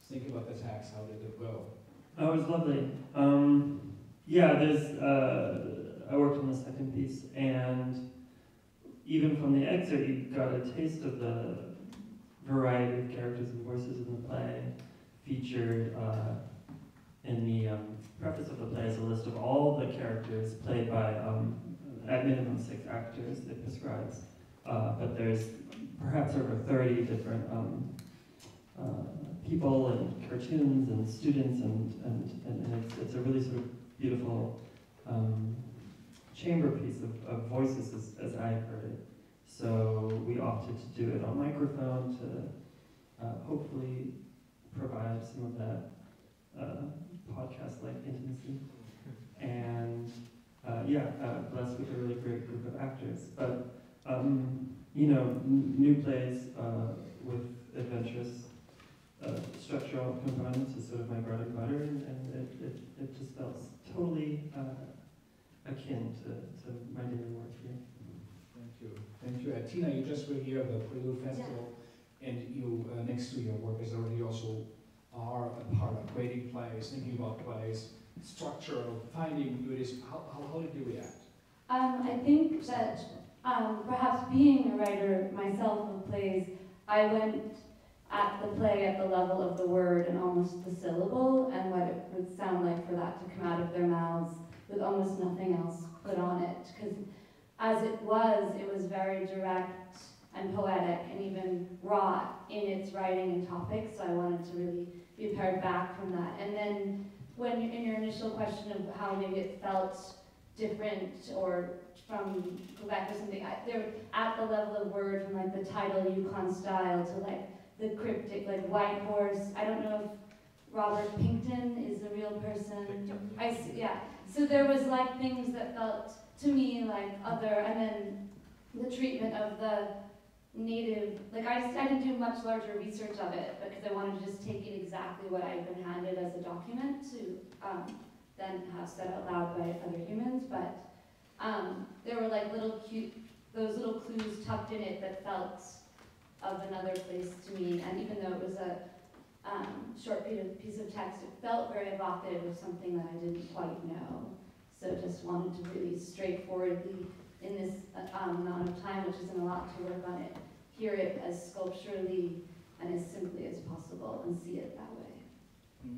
think about the text? How did it go? Oh, it was lovely. Um, yeah, there's. Uh, I worked on the second piece, and even from the excerpt, you got a taste of the variety of characters and voices in the play. Featured uh, in the um, preface of the play is a list of all the characters played by, um, at minimum, six actors. It prescribes, uh, but there's perhaps over 30 different um, uh, people and cartoons and students and, and, and it's, it's a really sort of beautiful um, chamber piece of, of voices as, as I heard it. So we opted to do it on microphone to uh, hopefully provide some of that uh, podcast-like intimacy. *laughs* And uh, yeah, uh, blessed with a really great group of actors. But um, you know, new plays uh, with adventurous uh, structural components is sort of my bread and butter, and, and it, it, it just felt totally uh, akin to, to my daily work here. Thank you. Thank you. Uh, Tina, you just were here at the Prelude Festival, and you, uh, next to your work as a writer, also are a part of creating plays, thinking about plays, structure, finding it is. How, how, how did you react? Um, I think that um, perhaps being a writer myself of plays, I went at the play at the level of the word and almost the syllable and what it would sound like for that to come out of their mouths with almost nothing else put on it. Because as it was, it was very direct and poetic and even raw in its writing and topics. So I wanted to really be pared back from that. And then when in your initial question of how maybe it felt different or from Quebec or something, I, they're at the level of word from like the title Yukonstyle to like the cryptic like Whitehorse. I don't know if Robert Picton is a real person. I see. yeah. So there was like things that felt to me like other, and then the treatment of the native. Like I, I didn't do much larger research of it because I wanted to just take it exactly what I'd been handed as a document to um, then have said out loud by other humans. But um, there were like little cute, those little clues tucked in it that felt of another place to me. And even though it was a um, short piece of, text, it felt very evocative of something that I didn't quite know. So just wanted to really straightforwardly, in this uh, um, amount of time, which isn't a lot to work on it, hear it as sculpturally and as simply as possible and see it that way.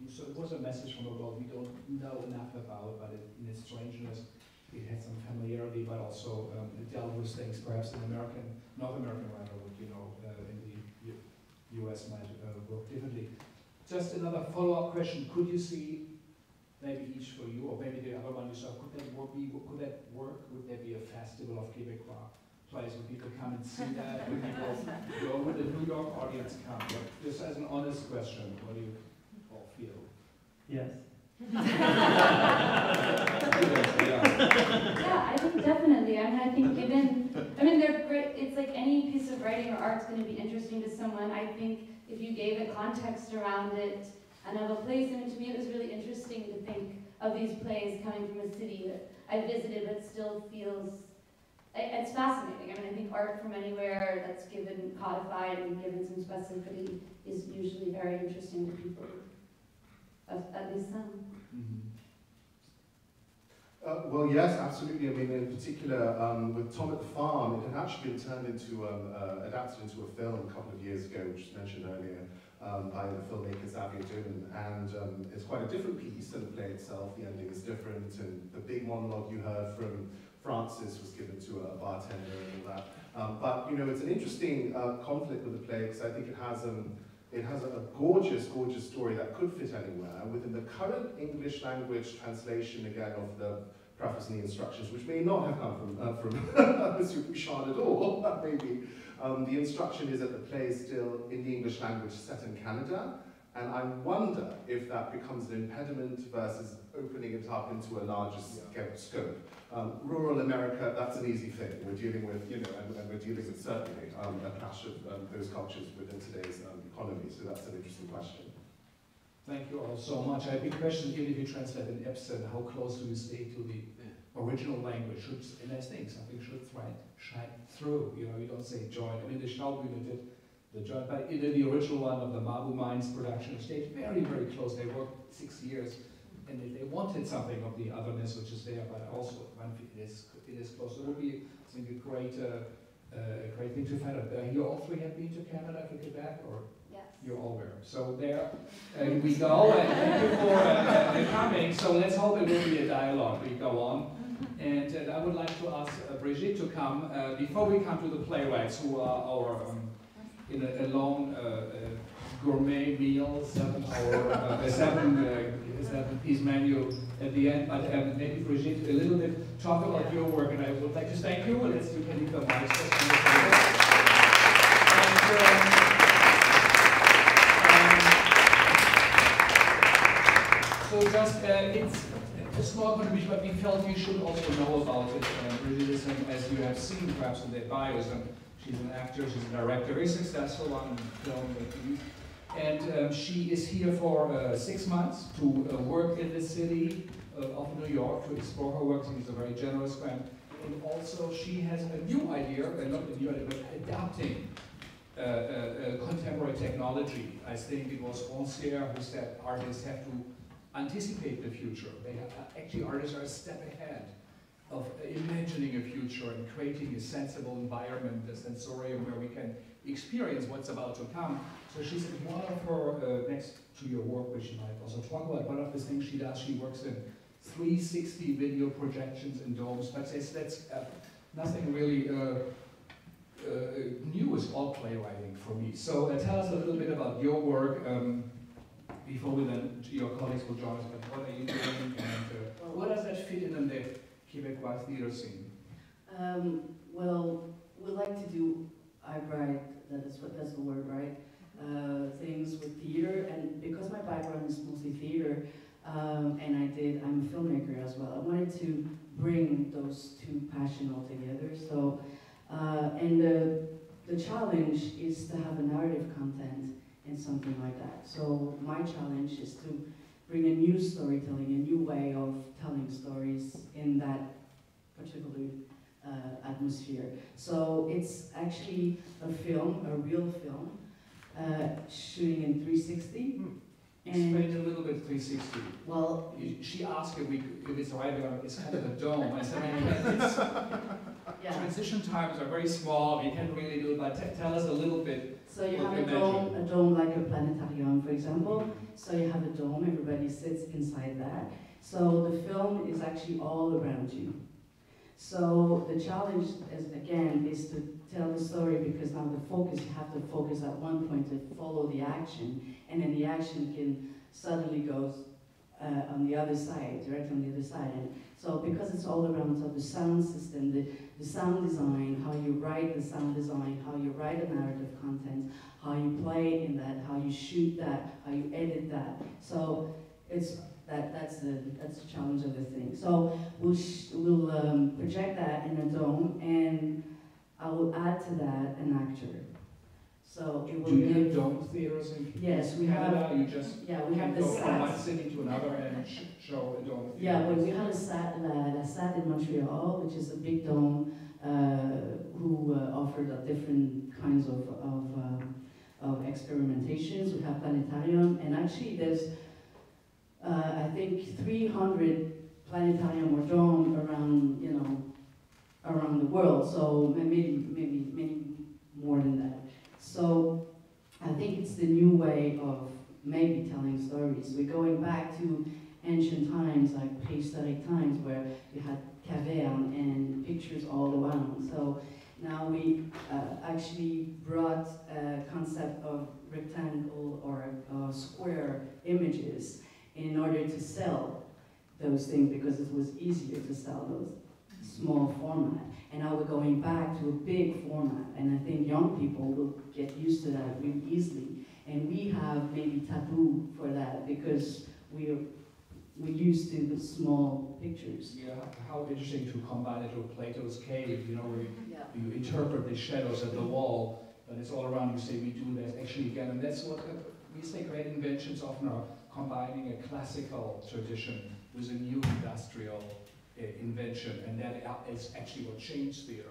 So it was a message from a world we don't know enough about, but it, in its strangeness, it had some familiarity, but also um, it dealt with things perhaps an American, North American writer would, you know, uh, in the U- U.S. might uh, work differently. Just another follow-up question: Could you see, maybe each for you, or maybe the other one you saw, could that work? Be, could that work? Would there be a festival of Quebecois plays where people come and see that? Would people go? The New York audience come? Just as an honest question, what do you? Yes. Yeah, I think definitely. I mean, I think given, I mean, they're great. It's like any piece of writing or art's going to be interesting to someone. I think if you gave it context around it and of a place, I mean, to me, it was really interesting to think of these plays coming from a city that I visited, but still feels it's fascinating. I mean, I think art from anywhere that's given, codified and given some specificity is usually very interesting to people, least some. Uh, well, yes, absolutely. I mean, in particular, um, with Tom at the Farm, it had actually been turned into, um, uh, adapted into a film a couple of years ago, which was mentioned earlier, um, by the filmmaker Xavier Dolan. And um, it's quite a different piece than the play itself. The ending is different, and the big monologue you heard from Francis was given to a bartender and all that. Um, but, you know, it's an interesting uh, conflict with the play, because I think it has um, it has a, gorgeous, gorgeous story that could fit anywhere. Within the current English language translation, again, of the preface and the instructions, which may not have come from, uh, from *laughs* Monsieur Bouchard at all, *laughs* but maybe. Um, the instruction is that the play is still in the English language set in Canada, and I wonder if that becomes an impediment versus opening it up into a larger sc- scope. Um, rural America, that's an easy thing. We're dealing with, you know, and, and we're dealing with certainly um, a clash of um, those cultures within today's um, economy, so that's an interesting question. Thank you all so much. I have a big question, even if you translate in Ibsen, how close do you stay to the original language? Should, and I think something should thread, shine through, you know, you don't say join. I mean, the Schaubühne did the join, but in the original one of the Mabou Mines production stayed very, very close. They worked six years, and they, they wanted something of the otherness which is there, but also it is, it is close. It would be, I think, a great, uh, uh, great thing to find out. Uh, you all three have been to Canada, to Quebec, or? Yes. You're all there. So there uh, we go, and thank you for uh, coming. So let's hope it will be a dialogue. We go on. And uh, I would like to ask uh, Brigitte to come uh, before we come to the playwrights, who are our um, in a, a long gourmet meal, seven hour, uh, seven uh, seven piece menu at the end. But um, maybe Brigitte, a little bit talk about your work, and I would like to thank you. Let's you can leave the. And, um, So just, uh, it's a small contribution, but we felt you should also know about it. And Brigitte, as you have seen perhaps in their bios, and she's an actor, she's a director, very successful on film. And um, she is here for uh, six months to uh, work in the city uh, of New York to explore her work. She's a very generous friend. And also she has a new idea, uh, not a new idea, but adapting uh, uh, uh, contemporary technology. I think it was Rancière who said artists have to anticipate the future. They have, actually, artists are a step ahead of imagining a future and creating a sensible environment, a sensorium where we can experience what's about to come. So she's said one of her, uh, next to your work, which you might also talk about, one of the things she does, she works in 360 video projections in domes, but says that's uh, nothing really uh, uh, new, it's all playwriting for me. So uh, tell us a little bit about your work. Um, before we then, your colleagues will join us, but what are you doing and uh, what does that fit in the Quebecois theater scene? Um, well, we like to do hybrid, that is what that's the word, right? Uh, things with theater, and because my background is mostly theater, um, and I did, I'm a filmmaker as well. I wanted to bring those two passions all together. So, uh, and the the challenge is to have a narrative content and something like that. So my challenge is to bring a new storytelling, a new way of telling stories in that particular uh, atmosphere. So it's actually a film, a real film, uh, shooting in 360. Explain a little bit 360. Well, she asked if we, could- if it's right, uh, it's kind of a dome. I said, I mean, it's, *laughs* transition times are very small, we can't really do it, but te- tell us a little bit. So you have a dome, a dome like a planetarium, for example. So you have a dome, everybody sits inside that. So the film is actually all around you. So the challenge is, again, is to tell the story because now the focus, you have to focus at one point to follow the action, and then the action can suddenly goes uh, on the other side, directly on the other side. And so because it's all around, so the sound system, the, the sound design, how you write the sound design, how you write a narrative content, how you play in that, how you shoot that, how you edit that. So it's that that's the that's the challenge of the thing. So we'll we'll um, project that in a dome, and I will add to that an actor. So it will Do you give have dome theaters in Yes, we Canada? have- You just yeah, we have the go from one city to another and sh- show a dome Yeah, theater. well, we had a SAT, la, la SAT in Montreal, which is a big dome uh, who uh, offered uh, different kinds of, of, uh, of experimentations. We have planetarium, and actually there's, uh, I think, 300 planetarium or drone around, you know, around the world. So maybe, maybe, maybe more than that. So I think it's the new way of maybe telling stories. We're going back to ancient times, like prehistoric times, where you had cavern and pictures all around. So now we uh, actually brought a concept of rectangle or uh, square images in order to sell those things because it was easier to sell those small format. And now we're going back to a big format, and I think young people will get used to that really easily. And we have maybe taboo for that because we're we're used to the small pictures. Yeah, how interesting to combine it with Plato's cave, you know, where you, *laughs* Yeah. you interpret the shadows at the wall, but it's all around you say we do that actually again, and that's what uh, we say great inventions often are combining a classical tradition with a new industrial invention, and that uh, actually what changed theater.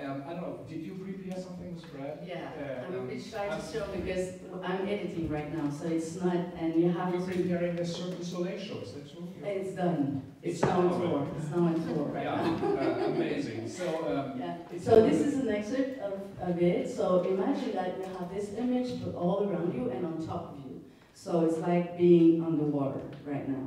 Um, I don't know, did you prepare something, Brad? Yeah, Uh, I'm a um, bit shy to show because I'm editing right now, so it's not, and you have You're to. preparing a du Soleil show, is that true? It's done. It's It's now on tour. It's now on tour right Yeah, now. uh, amazing. *laughs* So, um, Yeah. So this is an excerpt of, of it. So imagine that you have this image put all around you and on top of you. So it's like being underwater right now.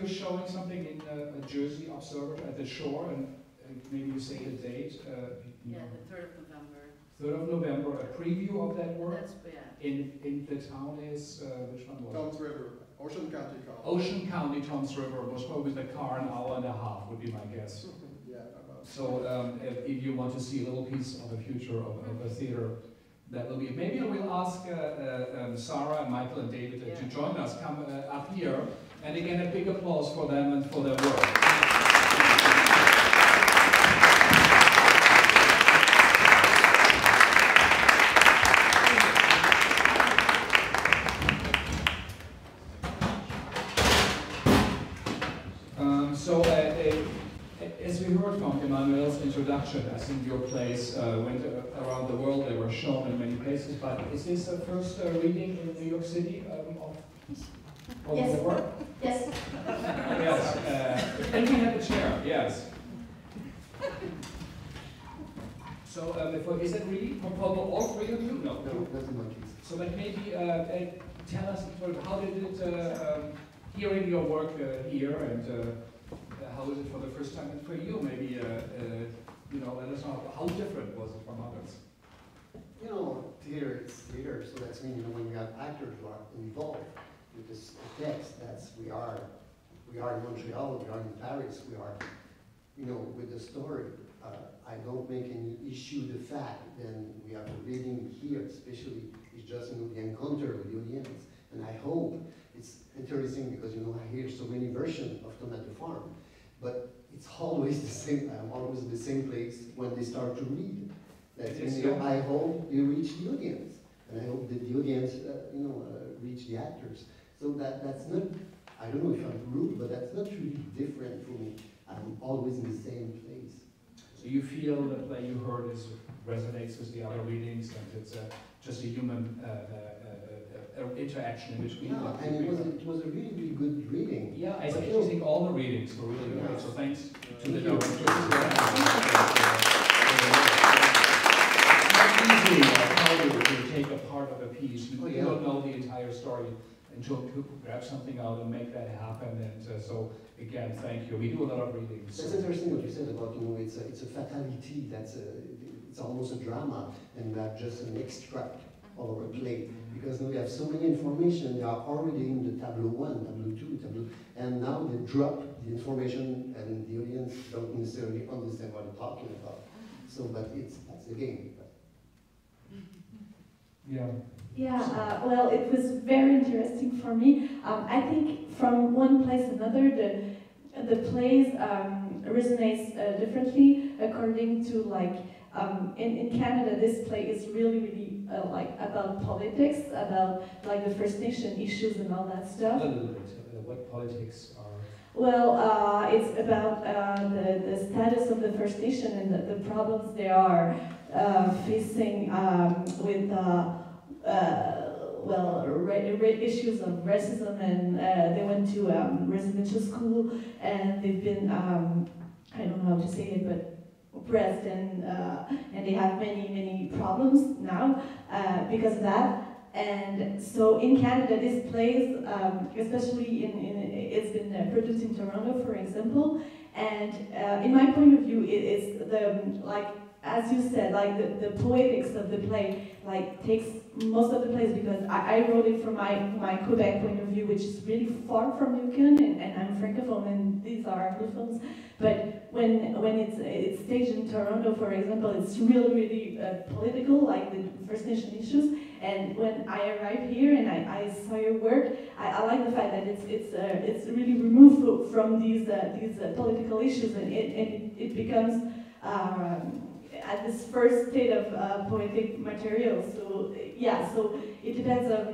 you're showing something in uh, a Jersey Observer at the shore, and uh, maybe you say the date. uh, you know, the third of November. 3rd of November, a preview of that work. That's yeah. In, in the town is, uh, which one was it? Toms River, Ocean County College. Ocean County, Toms River, was probably with a car an hour and a half, would be my guess. *laughs* Yeah, about. So um, if, if you want to see a little piece of the future of, of a theater, that will be. Maybe I will ask uh, uh, um, Sarah and Michael and David uh, to join us, come uh, up here, and again a big applause for them and for their work. Um, so, uh, uh, as we heard from Emmanuelle's introduction, I think your plays uh, went around the world. They were shown in many places. But is this the first uh, reading in New York City um, of, of Yes. the work? Yes. Uh, and we have a chair. Yes. So, um, if, is it really for all three of you? No. No, that's my case. So, but maybe uh, tell us how did it, uh, um, hearing your work uh, here, and uh, uh, how was it for the first time? And for you, maybe, uh, uh, you know, let us know how different was it from others? You know, theater is theater, so that's mean, you know, when you have actors who are involved with this text, that's, we are, we are in Montreal, we are in Paris, we are, you know, with the story. Uh, I don't make any issue the fact, then we are reading here, especially, it's just, you know, the encounter with the audience. And I hope it's interesting because, you know, I hear so many versions of Tom at the Farm, but it's always the same, I'm always in the same place when they start to read. That, you know. I hope you reach the audience, and I hope that the audience, uh, you know, uh, reach the actors. So that, that's not, I don't know if I'm rude, but that's not really different for me. I'm always in the same place. So you feel the play you heard is resonates with the other readings, and it's uh, just a human uh, uh, uh, uh, interaction in between. Yeah, and it was, it was a really, really good reading. Yeah, I But, you think all the readings were really Yeah. great, so thanks to Thank the you. It's not easy, uh, how to to take a part of a piece, you Oh, you yeah. don't know the entire story until you grab something out and make that happen, and uh, so, again, thank you, we do a lot of readings. That's interesting what you said about, you know, it's a, it's a fatality, that's a, it's almost a drama, and not just an extract or a play. Because now we have so many information, they are already in the tableau one, tableau two, tableau, and now they drop the information, and the audience don't necessarily understand what they're talking about. So, but it's, that's the game. Yeah. Yeah, uh, well, it was very interesting for me. Um, I think from one place another, the the plays um, resonates uh, differently according to like um, in in Canada, this play is really really uh, like about politics, about like the First Nation issues and all that A stuff. little bit, uh, what politics are. Well, uh, it's about uh, the, the status of the First Nation and the, the problems they are uh, facing um, with, uh, well, ra- ra- issues of racism. And uh, they went to um, residential school and they've been, um, I don't know how to say it, but oppressed and, uh, and they have many, many problems now uh, because of that. And so in Canada, this plays, um, especially in, in it's been uh, produced in Toronto, for example. And uh, in my point of view, it is the like as you said, like the, the poetics of the play, like takes most of the place because I, I wrote it from my my Quebec point of view, which is really far from Yukon, and, and I'm francophone, and these are Anglophones. But when when it's it's staged in Toronto, for example, it's really really uh, political, like the First Nation issues. And when I arrived here and I, I saw your work, I, I like the fact that it's it's uh, it's really removed from these uh, these uh, political issues, and it and it, becomes. Um, at this first state of uh, poetic material, so yeah, so it depends on,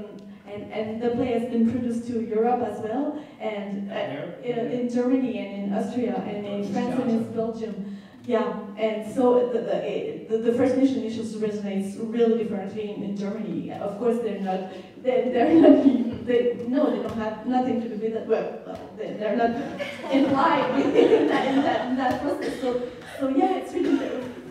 and, and the play has been produced to Europe as well, and uh, in, in Germany and in Austria and in France and in Belgium. Yeah, and so the, the, the, the First Nation issues resonates really differently in, in Germany. Of course, they're not, they're, they're not, they, no, they don't have nothing to do with that, well, they- they're not implied *laughs* in that, in that, in that process. So, so yeah, it's really,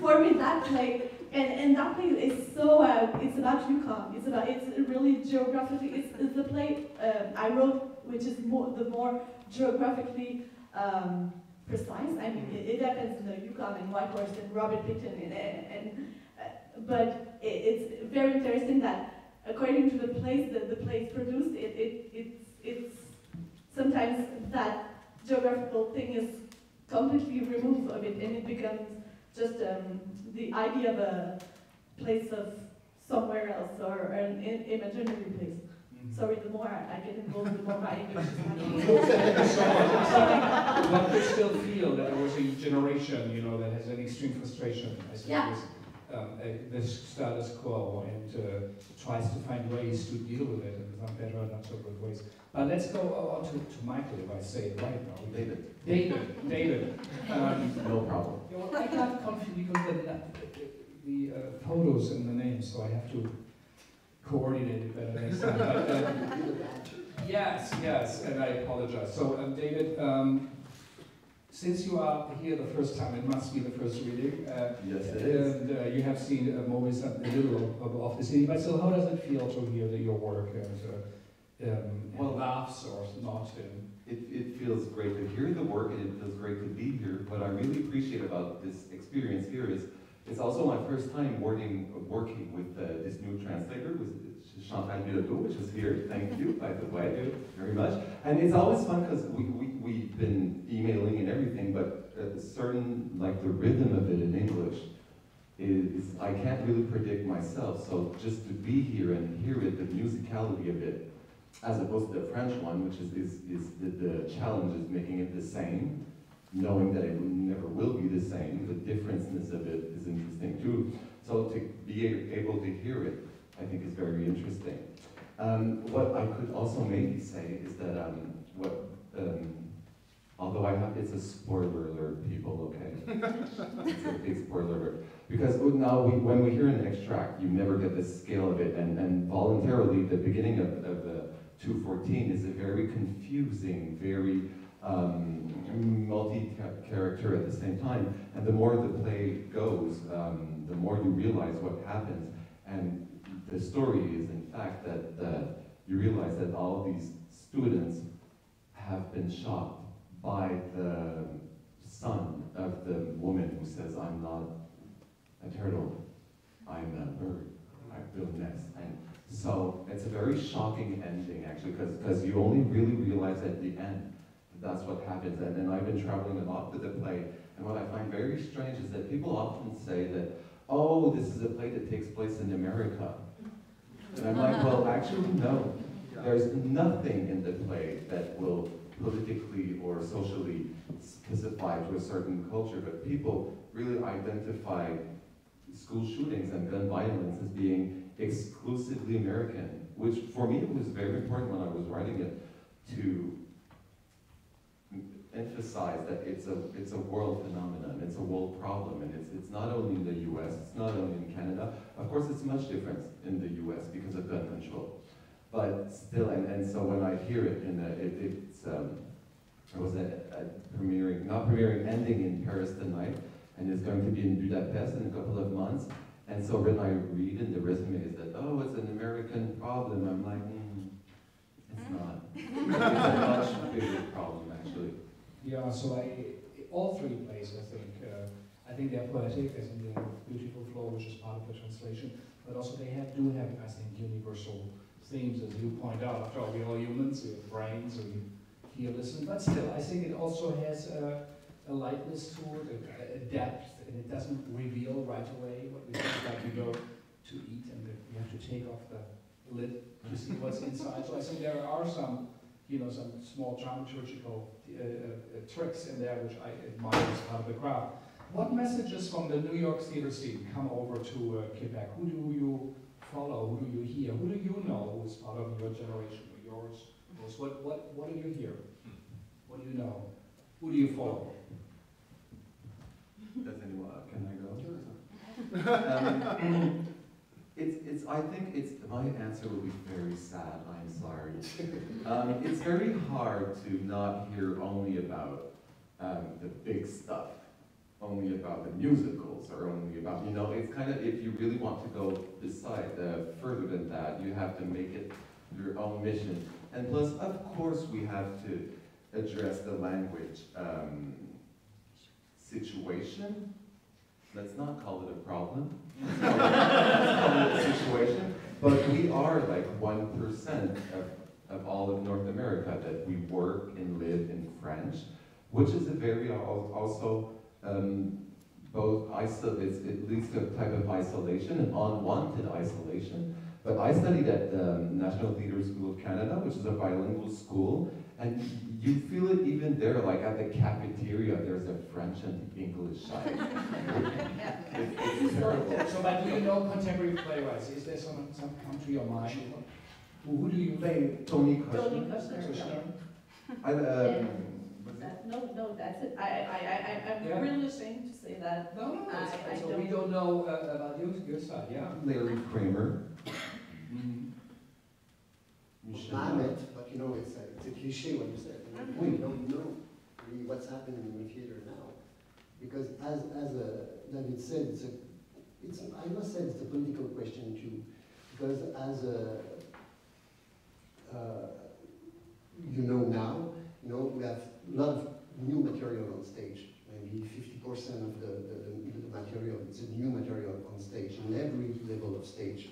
for me, that play, and, and that play is so, uh, it's about Yukon. It's about, it's really geographically, it's, it's the play uh, I wrote, which is more, the more geographically um, precise. I mean, it, it happens in the Yukon and Whitehorse and Robert Picton, and, and, and uh, but it, it's very interesting that according to the place that the place produced, it, it, it's, it's sometimes that geographical thing is completely removed of it, and it becomes just um, the idea of a place of somewhere else or an imaginary place. Sorry, the more I get involved, the more my English is happening. One could still feel that there was a generation, you know, that has an extreme frustration, I suppose, Yeah. Um, this status quo and uh, tries to find ways to deal with it in some better or not so good ways. But let's go on to, to Michael, if I say it right now. David. David, David. Um, No problem. yeah, well, I got confused because the, the, the uh, photos and the names, so I have to coordinate it better next time. But, uh, *laughs* Yes, yes, and I apologize. So, um, David, um, since you are here the first time, it must be the first reading. Uh, Yes, it is. And uh, you have seen uh, movies a little of, of the city, but still, how does it feel to hear the, your work and, uh, um, and laughs or not? And, It, it feels great to hear the work and it feels great to be here. What I really appreciate about this experience here is it's also my first time working, working with uh, this new translator, with Chantal Bilodeau, which is here. Thank you, by the way, very much. And it's always fun because we, we, we've been emailing and everything, but a certain, like the rhythm of it in English is, I can't really predict myself. So just to be here and hear it, the musicality of it, as opposed to the French one, which is, is, is the, the challenge is making it the same, knowing that it never will be the same. The differenceness of it is interesting too. So to be able to hear it, I think is very interesting. Um, what I could also maybe say is that um, what, um, although I have, it's a spoiler alert, people, okay? *laughs* it's a big spoiler alert. Because now, we, when we hear an extract, you never get the scale of it, and, and voluntarily, the beginning of, of the 214 is a very confusing, very um, multi-character at the same time. And the more the play goes, um, the more you realize what happens. And the story is, in fact, that uh, you realize that all these students have been shot by the son of the woman who says, I'm not a turtle, I'm a bird, I build nests. And so it's a very shocking ending, actually, because you only really realize at the end that that's what happens. And then I've been traveling a lot with the play, and what I find very strange is that people often say that, oh, this is a play that takes place in America. And I'm like, well, actually, no. There's nothing in the play that will politically or socially specify to a certain culture, but people really identify school shootings and gun violence as being exclusively American, which for me it was very important when I was writing it to emphasize that it's a it's a world phenomenon, it's a world problem, and it's it's not only in the U.S., it's not only in Canada. Of course, it's much different in the U.S. because of gun control, but still, and, and so when I hear it, in a, it, it's um, I was at premiering, not premiering, ending in Paris tonight, and it's going to be in Budapest in a couple of months. And so when I read in the resume is that, oh, it's an American problem, I'm like, mm, it's not. it's a much bigger problem. Yeah, so I, all three plays, I think, uh, I think they're poetic, as in the beautiful flow, which is part of the translation, but also they have, do have, I think, universal themes, as you point out. After all, we're all humans, we have brains, we hear, listen, but still, I think it also has a, a lightness to it, a, a depth, and it doesn't reveal right away what we think, like you go to eat and you have to take off the lid to see what's inside. So I think there are some, you know, some small dramaturgical uh, uh, tricks in there which I admire as part of the craft. What messages from the New York theater scene come over to uh, Quebec? Who do you follow? Who do you hear? Who do you know who is part of your generation or yours? What, what, what do you hear? What do you know? Who do you follow? Does anyone, can I go? um, it's, it's, I think it's, my answer will be very sad, I'm sorry. Um, it's very hard to not hear only about um, the big stuff, only about the musicals, or only about, you know, it's kind of, if you really want to go beside, uh, further than that, you have to make it your own mission. And plus, of course, we have to address the language um, situation. Let's not call it a problem. Let's call it, a situation. But we are like 1% of, of all of North America that we work and live in French, which is a very also um, both iso it's, it leads to a type of isolation, an unwanted isolation. But I studied at the National Theatre School of Canada, which is a bilingual school, and you feel it even there, like at the cafeteria, there's a French and English side. *laughs* it's, it's terrible. So, but do you know contemporary playwrights? Is there some, some country or mind? Who, who do you play? Tony Kushner. Tony Kushner. Kushner. I, um, That, no, no, that's it. I, I, I, I'm Yeah. really ashamed to say that. No, no, I, it's- I so don't. we don't know uh, about your, your side, yeah? Larry Kramer. Well, I meant, but you know, it's a, it's cliche what you said. Mhm. We don't know really what's happening in the theater now. Because as, as uh, David said, it's a, it's, I must say it's a political question too. Because as a, uh, you know now, you know, we have a lot of new material on stage. Maybe fifty percent of the, the, the- the material, it's a new material on stage, in every level of stage.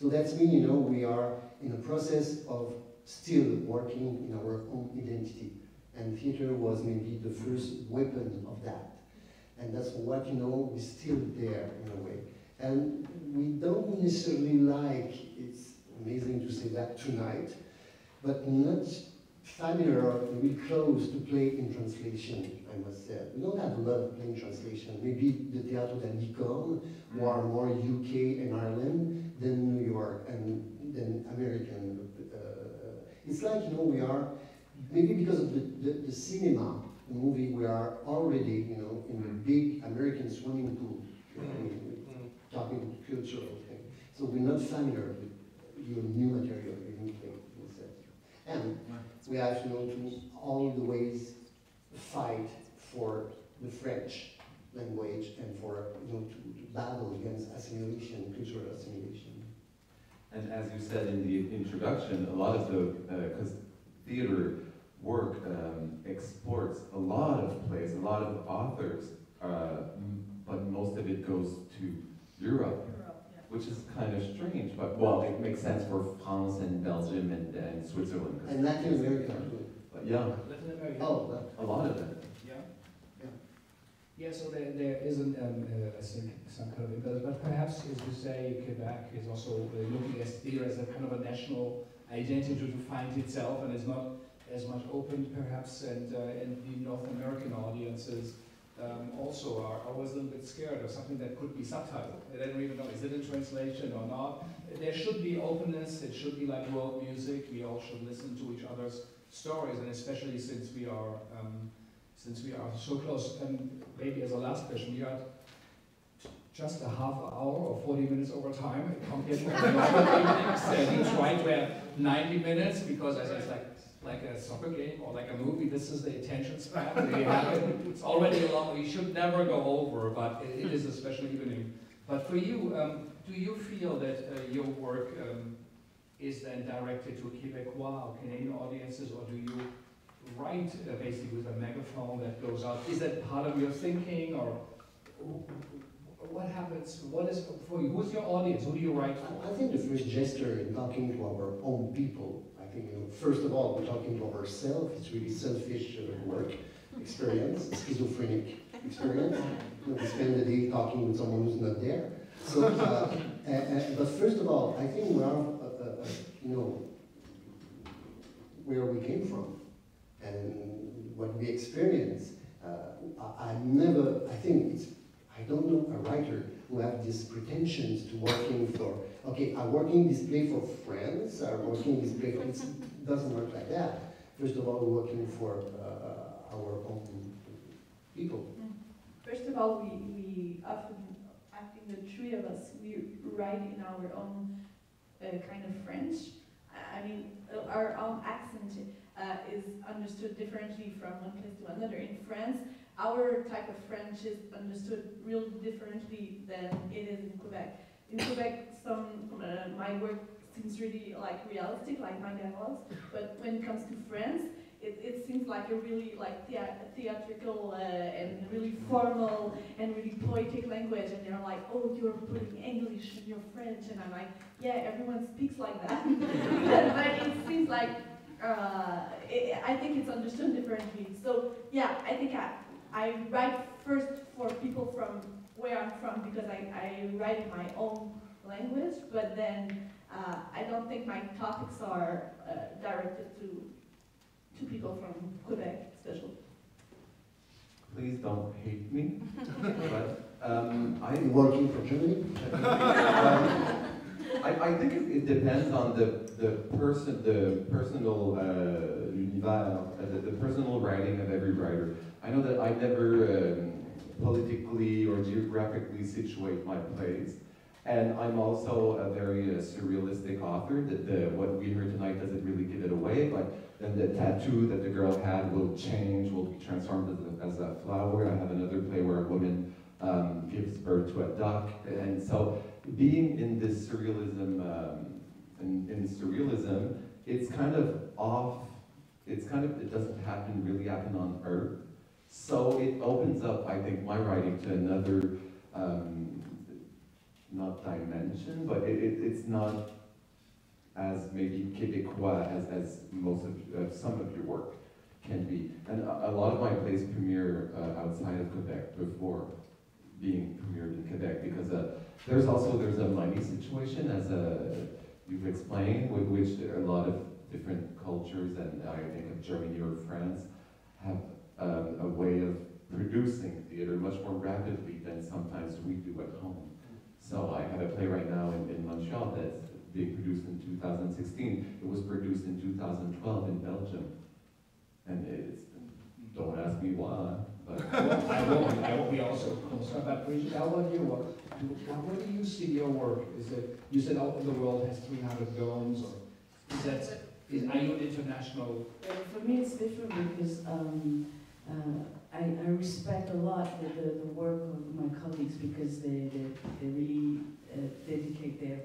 So that's mean, you know, we are in a process of still working in our own identity. And theater was maybe the first weapon of that. And that's what, you know, we're still there in a way. And we don't necessarily like, it's amazing to say that tonight, but not familiar or really close to play in translation, I must say. We don't have a lot of playing translation. Maybe the Théâtre de la Licorne, who are mm. more UK and Ireland than New York and than American It's like, you know, we are, maybe because of the, the, the cinema, the movie, we are already, you know, in a mm. big American swimming pool, I mean, talking cultural thing. So we're not familiar with your new material, your new thing, in a sense. And we have, you know, to all the ways fight for the French language and for, you know, to, to battle against assimilation, cultural assimilation. And as you said in the introduction, a lot of the, because theater work um, exports a lot of plays, a lot of authors, uh, but most of it goes to Europe, which is kind of strange, but well, it makes sense for France and Belgium and, and Switzerland. 'cause And Latin America too. But yeah, Latin America. Oh, that- a lot of it. Yeah. So there, there isn't, um, uh, some kind of imbalance, but perhaps, as you say, Quebec is also uh, looking at theater as a kind of a national identity to find itself and is not as much open perhaps, and, uh, and the North American audiences um, also are always a little bit scared of something that could be subtitled. They don't even know, is it in translation or not? There should be openness, it should be like world music, we all should listen to each other's stories, and especially since we are, um, since we are so close. And maybe as a last question, we are just a half hour or 40 minutes over time compared to the normal evenings. And we try to have 90 minutes because as it's like like a soccer game or like a movie, this is the attention span we have. It. It's already long. We should never go over, but it, it is a special evening. But for you, um, do you feel that uh, your work um, is then directed to Quebecois or Canadian audiences, or do you write uh, basically with a megaphone that goes out? Is that part of your thinking, or what happens? What is for you? Who's your audience? Who do you write for? I think the first gesture in talking to our own people, I think, you know, first of all, we're talking to ourselves. It's really selfish work experience, schizophrenic experience. You know, we spend the day talking with someone who's not there. So, uh, but first of all, I think we are, uh, uh, uh, you know, where we came from and what we experience. Uh, I, I never, I think it's, I don't know a writer who have these pretensions to working for, okay, I'm working this play for friends, I'm working this play for, it doesn't work like that. First of all, we're working for uh, our own people. First of all, we, we often, I think the three of us, we write in our own uh, kind of French. I- mean, uh, our own accent uh, is understood differently from one place to another. In France, our type of French is understood real differently than it is in Quebec. In Quebec, some uh, my work seems really like realistic, like my dialogues, but when it comes to France, it, it seems like a really like thea- theatrical uh, and really formal and really poetic language, and they're like, oh, you're putting English in your French, and I'm like, yeah, everyone speaks like that, *laughs* but it seems like uh, it, I think it's understood differently. So yeah, I think I, I write first for people from where I'm from because I, I write in my own language, but then uh, I don't think my topics are uh, directed to to people from Quebec, especially. Please don't hate me, *laughs* but um, I'm working for Germany? *laughs* um, I, I think it, it depends on the, the person, the personal uh, univers, uh, the, the personal writing of every writer. I know that I never um, politically or geographically situate my plays. And I'm also a very uh, surrealistic author. That the, what we heard tonight doesn't really give it away, but then the tattoo that the girl had will change, will be transformed as a, as a flower. I have another play where a woman um, gives birth to a duck. And so being in this surrealism, um, in, in surrealism, it's kind of off, it's kind of, it doesn't happen, really happen on Earth. So it opens up, I think, my writing to another, um, not dimension, but it, it, it's not as maybe Quebecois as, as most of, uh, some of your work can be. And a, a lot of my plays premiere uh, outside of Quebec before being premiered in Quebec because uh, there's also there's a money situation as uh, you've explained with which there are a lot of different cultures and I think of Germany or France have um, a way of producing theater much more rapidly than sometimes we do at home. So I have a play right now in, in Montreal that's being produced in 2016. It was produced in 2012 in Belgium. And it's, don't ask me why, I won't, I will be also concerned about Brigitte, how you? What, do, where do you see your work? Is it, you said all the world has three hundred domes, or is that, is, are you international? Uh, For me, it's different because um, uh, I, I respect a lot the, the, the work of my colleagues because they, they, they really uh, dedicate their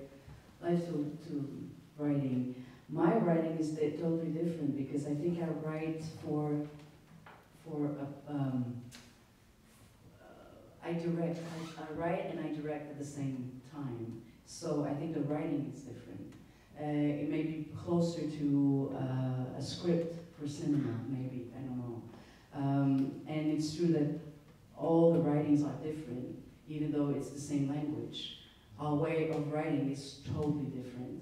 life to, to writing. My writing is totally different because I think I write for, for a, um, uh, I direct, I, I write and I direct at the same time. So I think the writing is different. Uh, it may be closer to uh, a script for cinema, maybe, I don't know. Um, and it's true that all the writings are different, even though it's the same language. Our way of writing is totally different.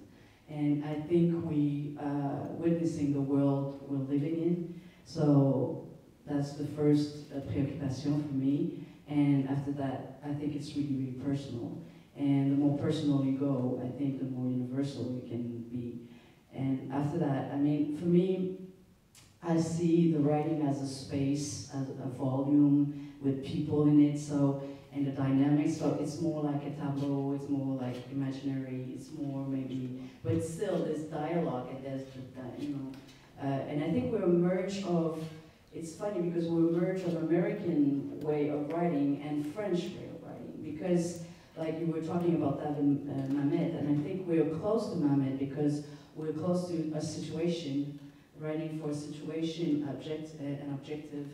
And I think we uh, witnessing the world we're living in. So that's the first uh, preoccupation for me. And after that, I think it's really, really personal. And the more personal you go, I think the more universal you can be. And after that, I mean, for me, I see the writing as a space, as a volume with people in it. So and the dynamics. So it's more like a tableau. It's more like imaginary. It's more maybe, but still there's dialogue and there's the, you know. Uh, and I think we're a merge of. It's funny because a merge of American way of writing and French way of writing because like you were talking about David uh, Mamet, and I think we're close to Mamet because we're close to a situation, writing for a situation, object, uh, an objective,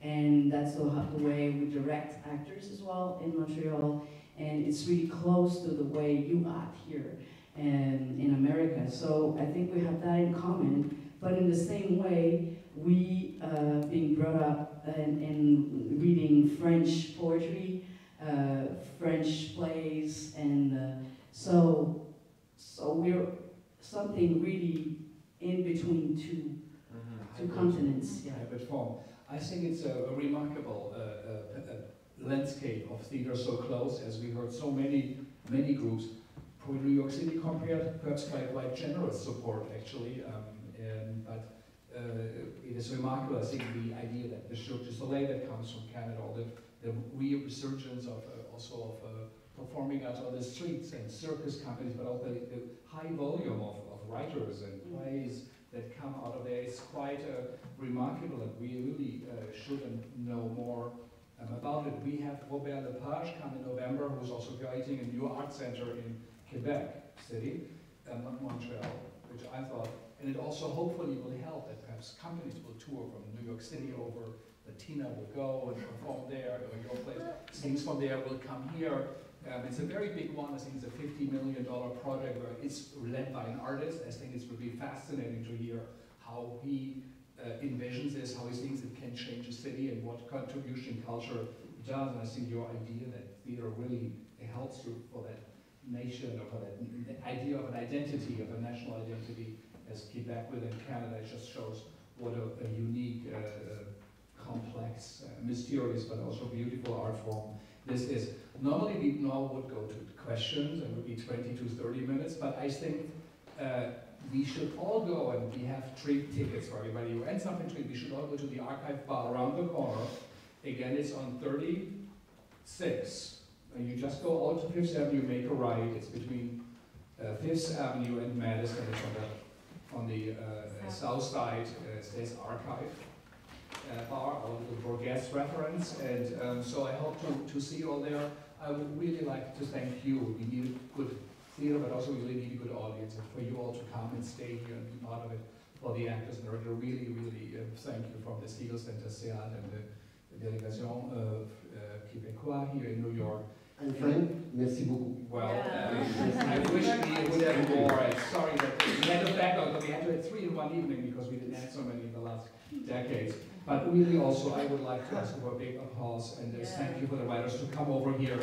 and that's the, the way we direct actors as well in Montreal, and it's really close to the way you act here and in America. So I think we have that in common, but in the same way, we uh, being brought up and, and reading French poetry, uh, French plays, and uh, so so we're something really in between 2 two continents. Yeah. hybrid form. I think it's a, a remarkable uh, uh, uh, landscape of theater so close, as we heard so many, many groups. For New York City compared, perhaps by quite generous support actually, um, it is remarkable, I think, the idea that the Cirque du Soleil that comes from Canada, or the, the resurgence of uh, also of uh, performing out on the streets and circus companies, but also the, the high volume of, of writers and plays that come out of there is quite uh, remarkable and we really uh, should know more um, about it. We have Robert Lepage come in November who's also creating a new art center in Quebec City, um, not Montreal, which I thought, and it also hopefully will help that perhaps companies will tour from New York City over, Latina will go and perform there, or your place, things from there will come here. Um, it's a very big one. I think it's a $50 million project where it's led by an artist. I think it would be fascinating to hear how he uh, envisions this, how he thinks it can change a city and what contribution culture does. And I think your idea that theater really helps you for that nation or for that idea of an identity, of a national identity as Quebec within Canada It just shows what a, a unique, uh, complex, uh, mysterious, but also beautiful art form this is. Normally we now would go to questions and would be 20 to 30 minutes, but I think uh, we should all go and we have treat tickets for everybody who ends up in treat. We should all go to the archive bar around the corner. Again, it's on 36. And you just go out to Fifth Avenue, make a right. It's between uh, Fifth Avenue and Madison. It's on on the uh, south side. Uh, says archive uh, bar, our little Borges reference. And um, so I hope to, to see you all there. I would really like to thank you. We need a good theater, but also we really need a good audience. And for you all to come and stay here and be part of it for the actors and director, really, really uh, thank you from the Segal Center, CEAD, and the, Délégation of uh, Québécois here in New York. And Frank, merci beaucoup. Well, uh, *laughs* I wish we would have more. I'm sorry that we had a backlog, but we had to have three in one evening because we didn't have so many in the last decades. But really also, I would like to ask for a big applause and uh, thank you for the writers to come over here.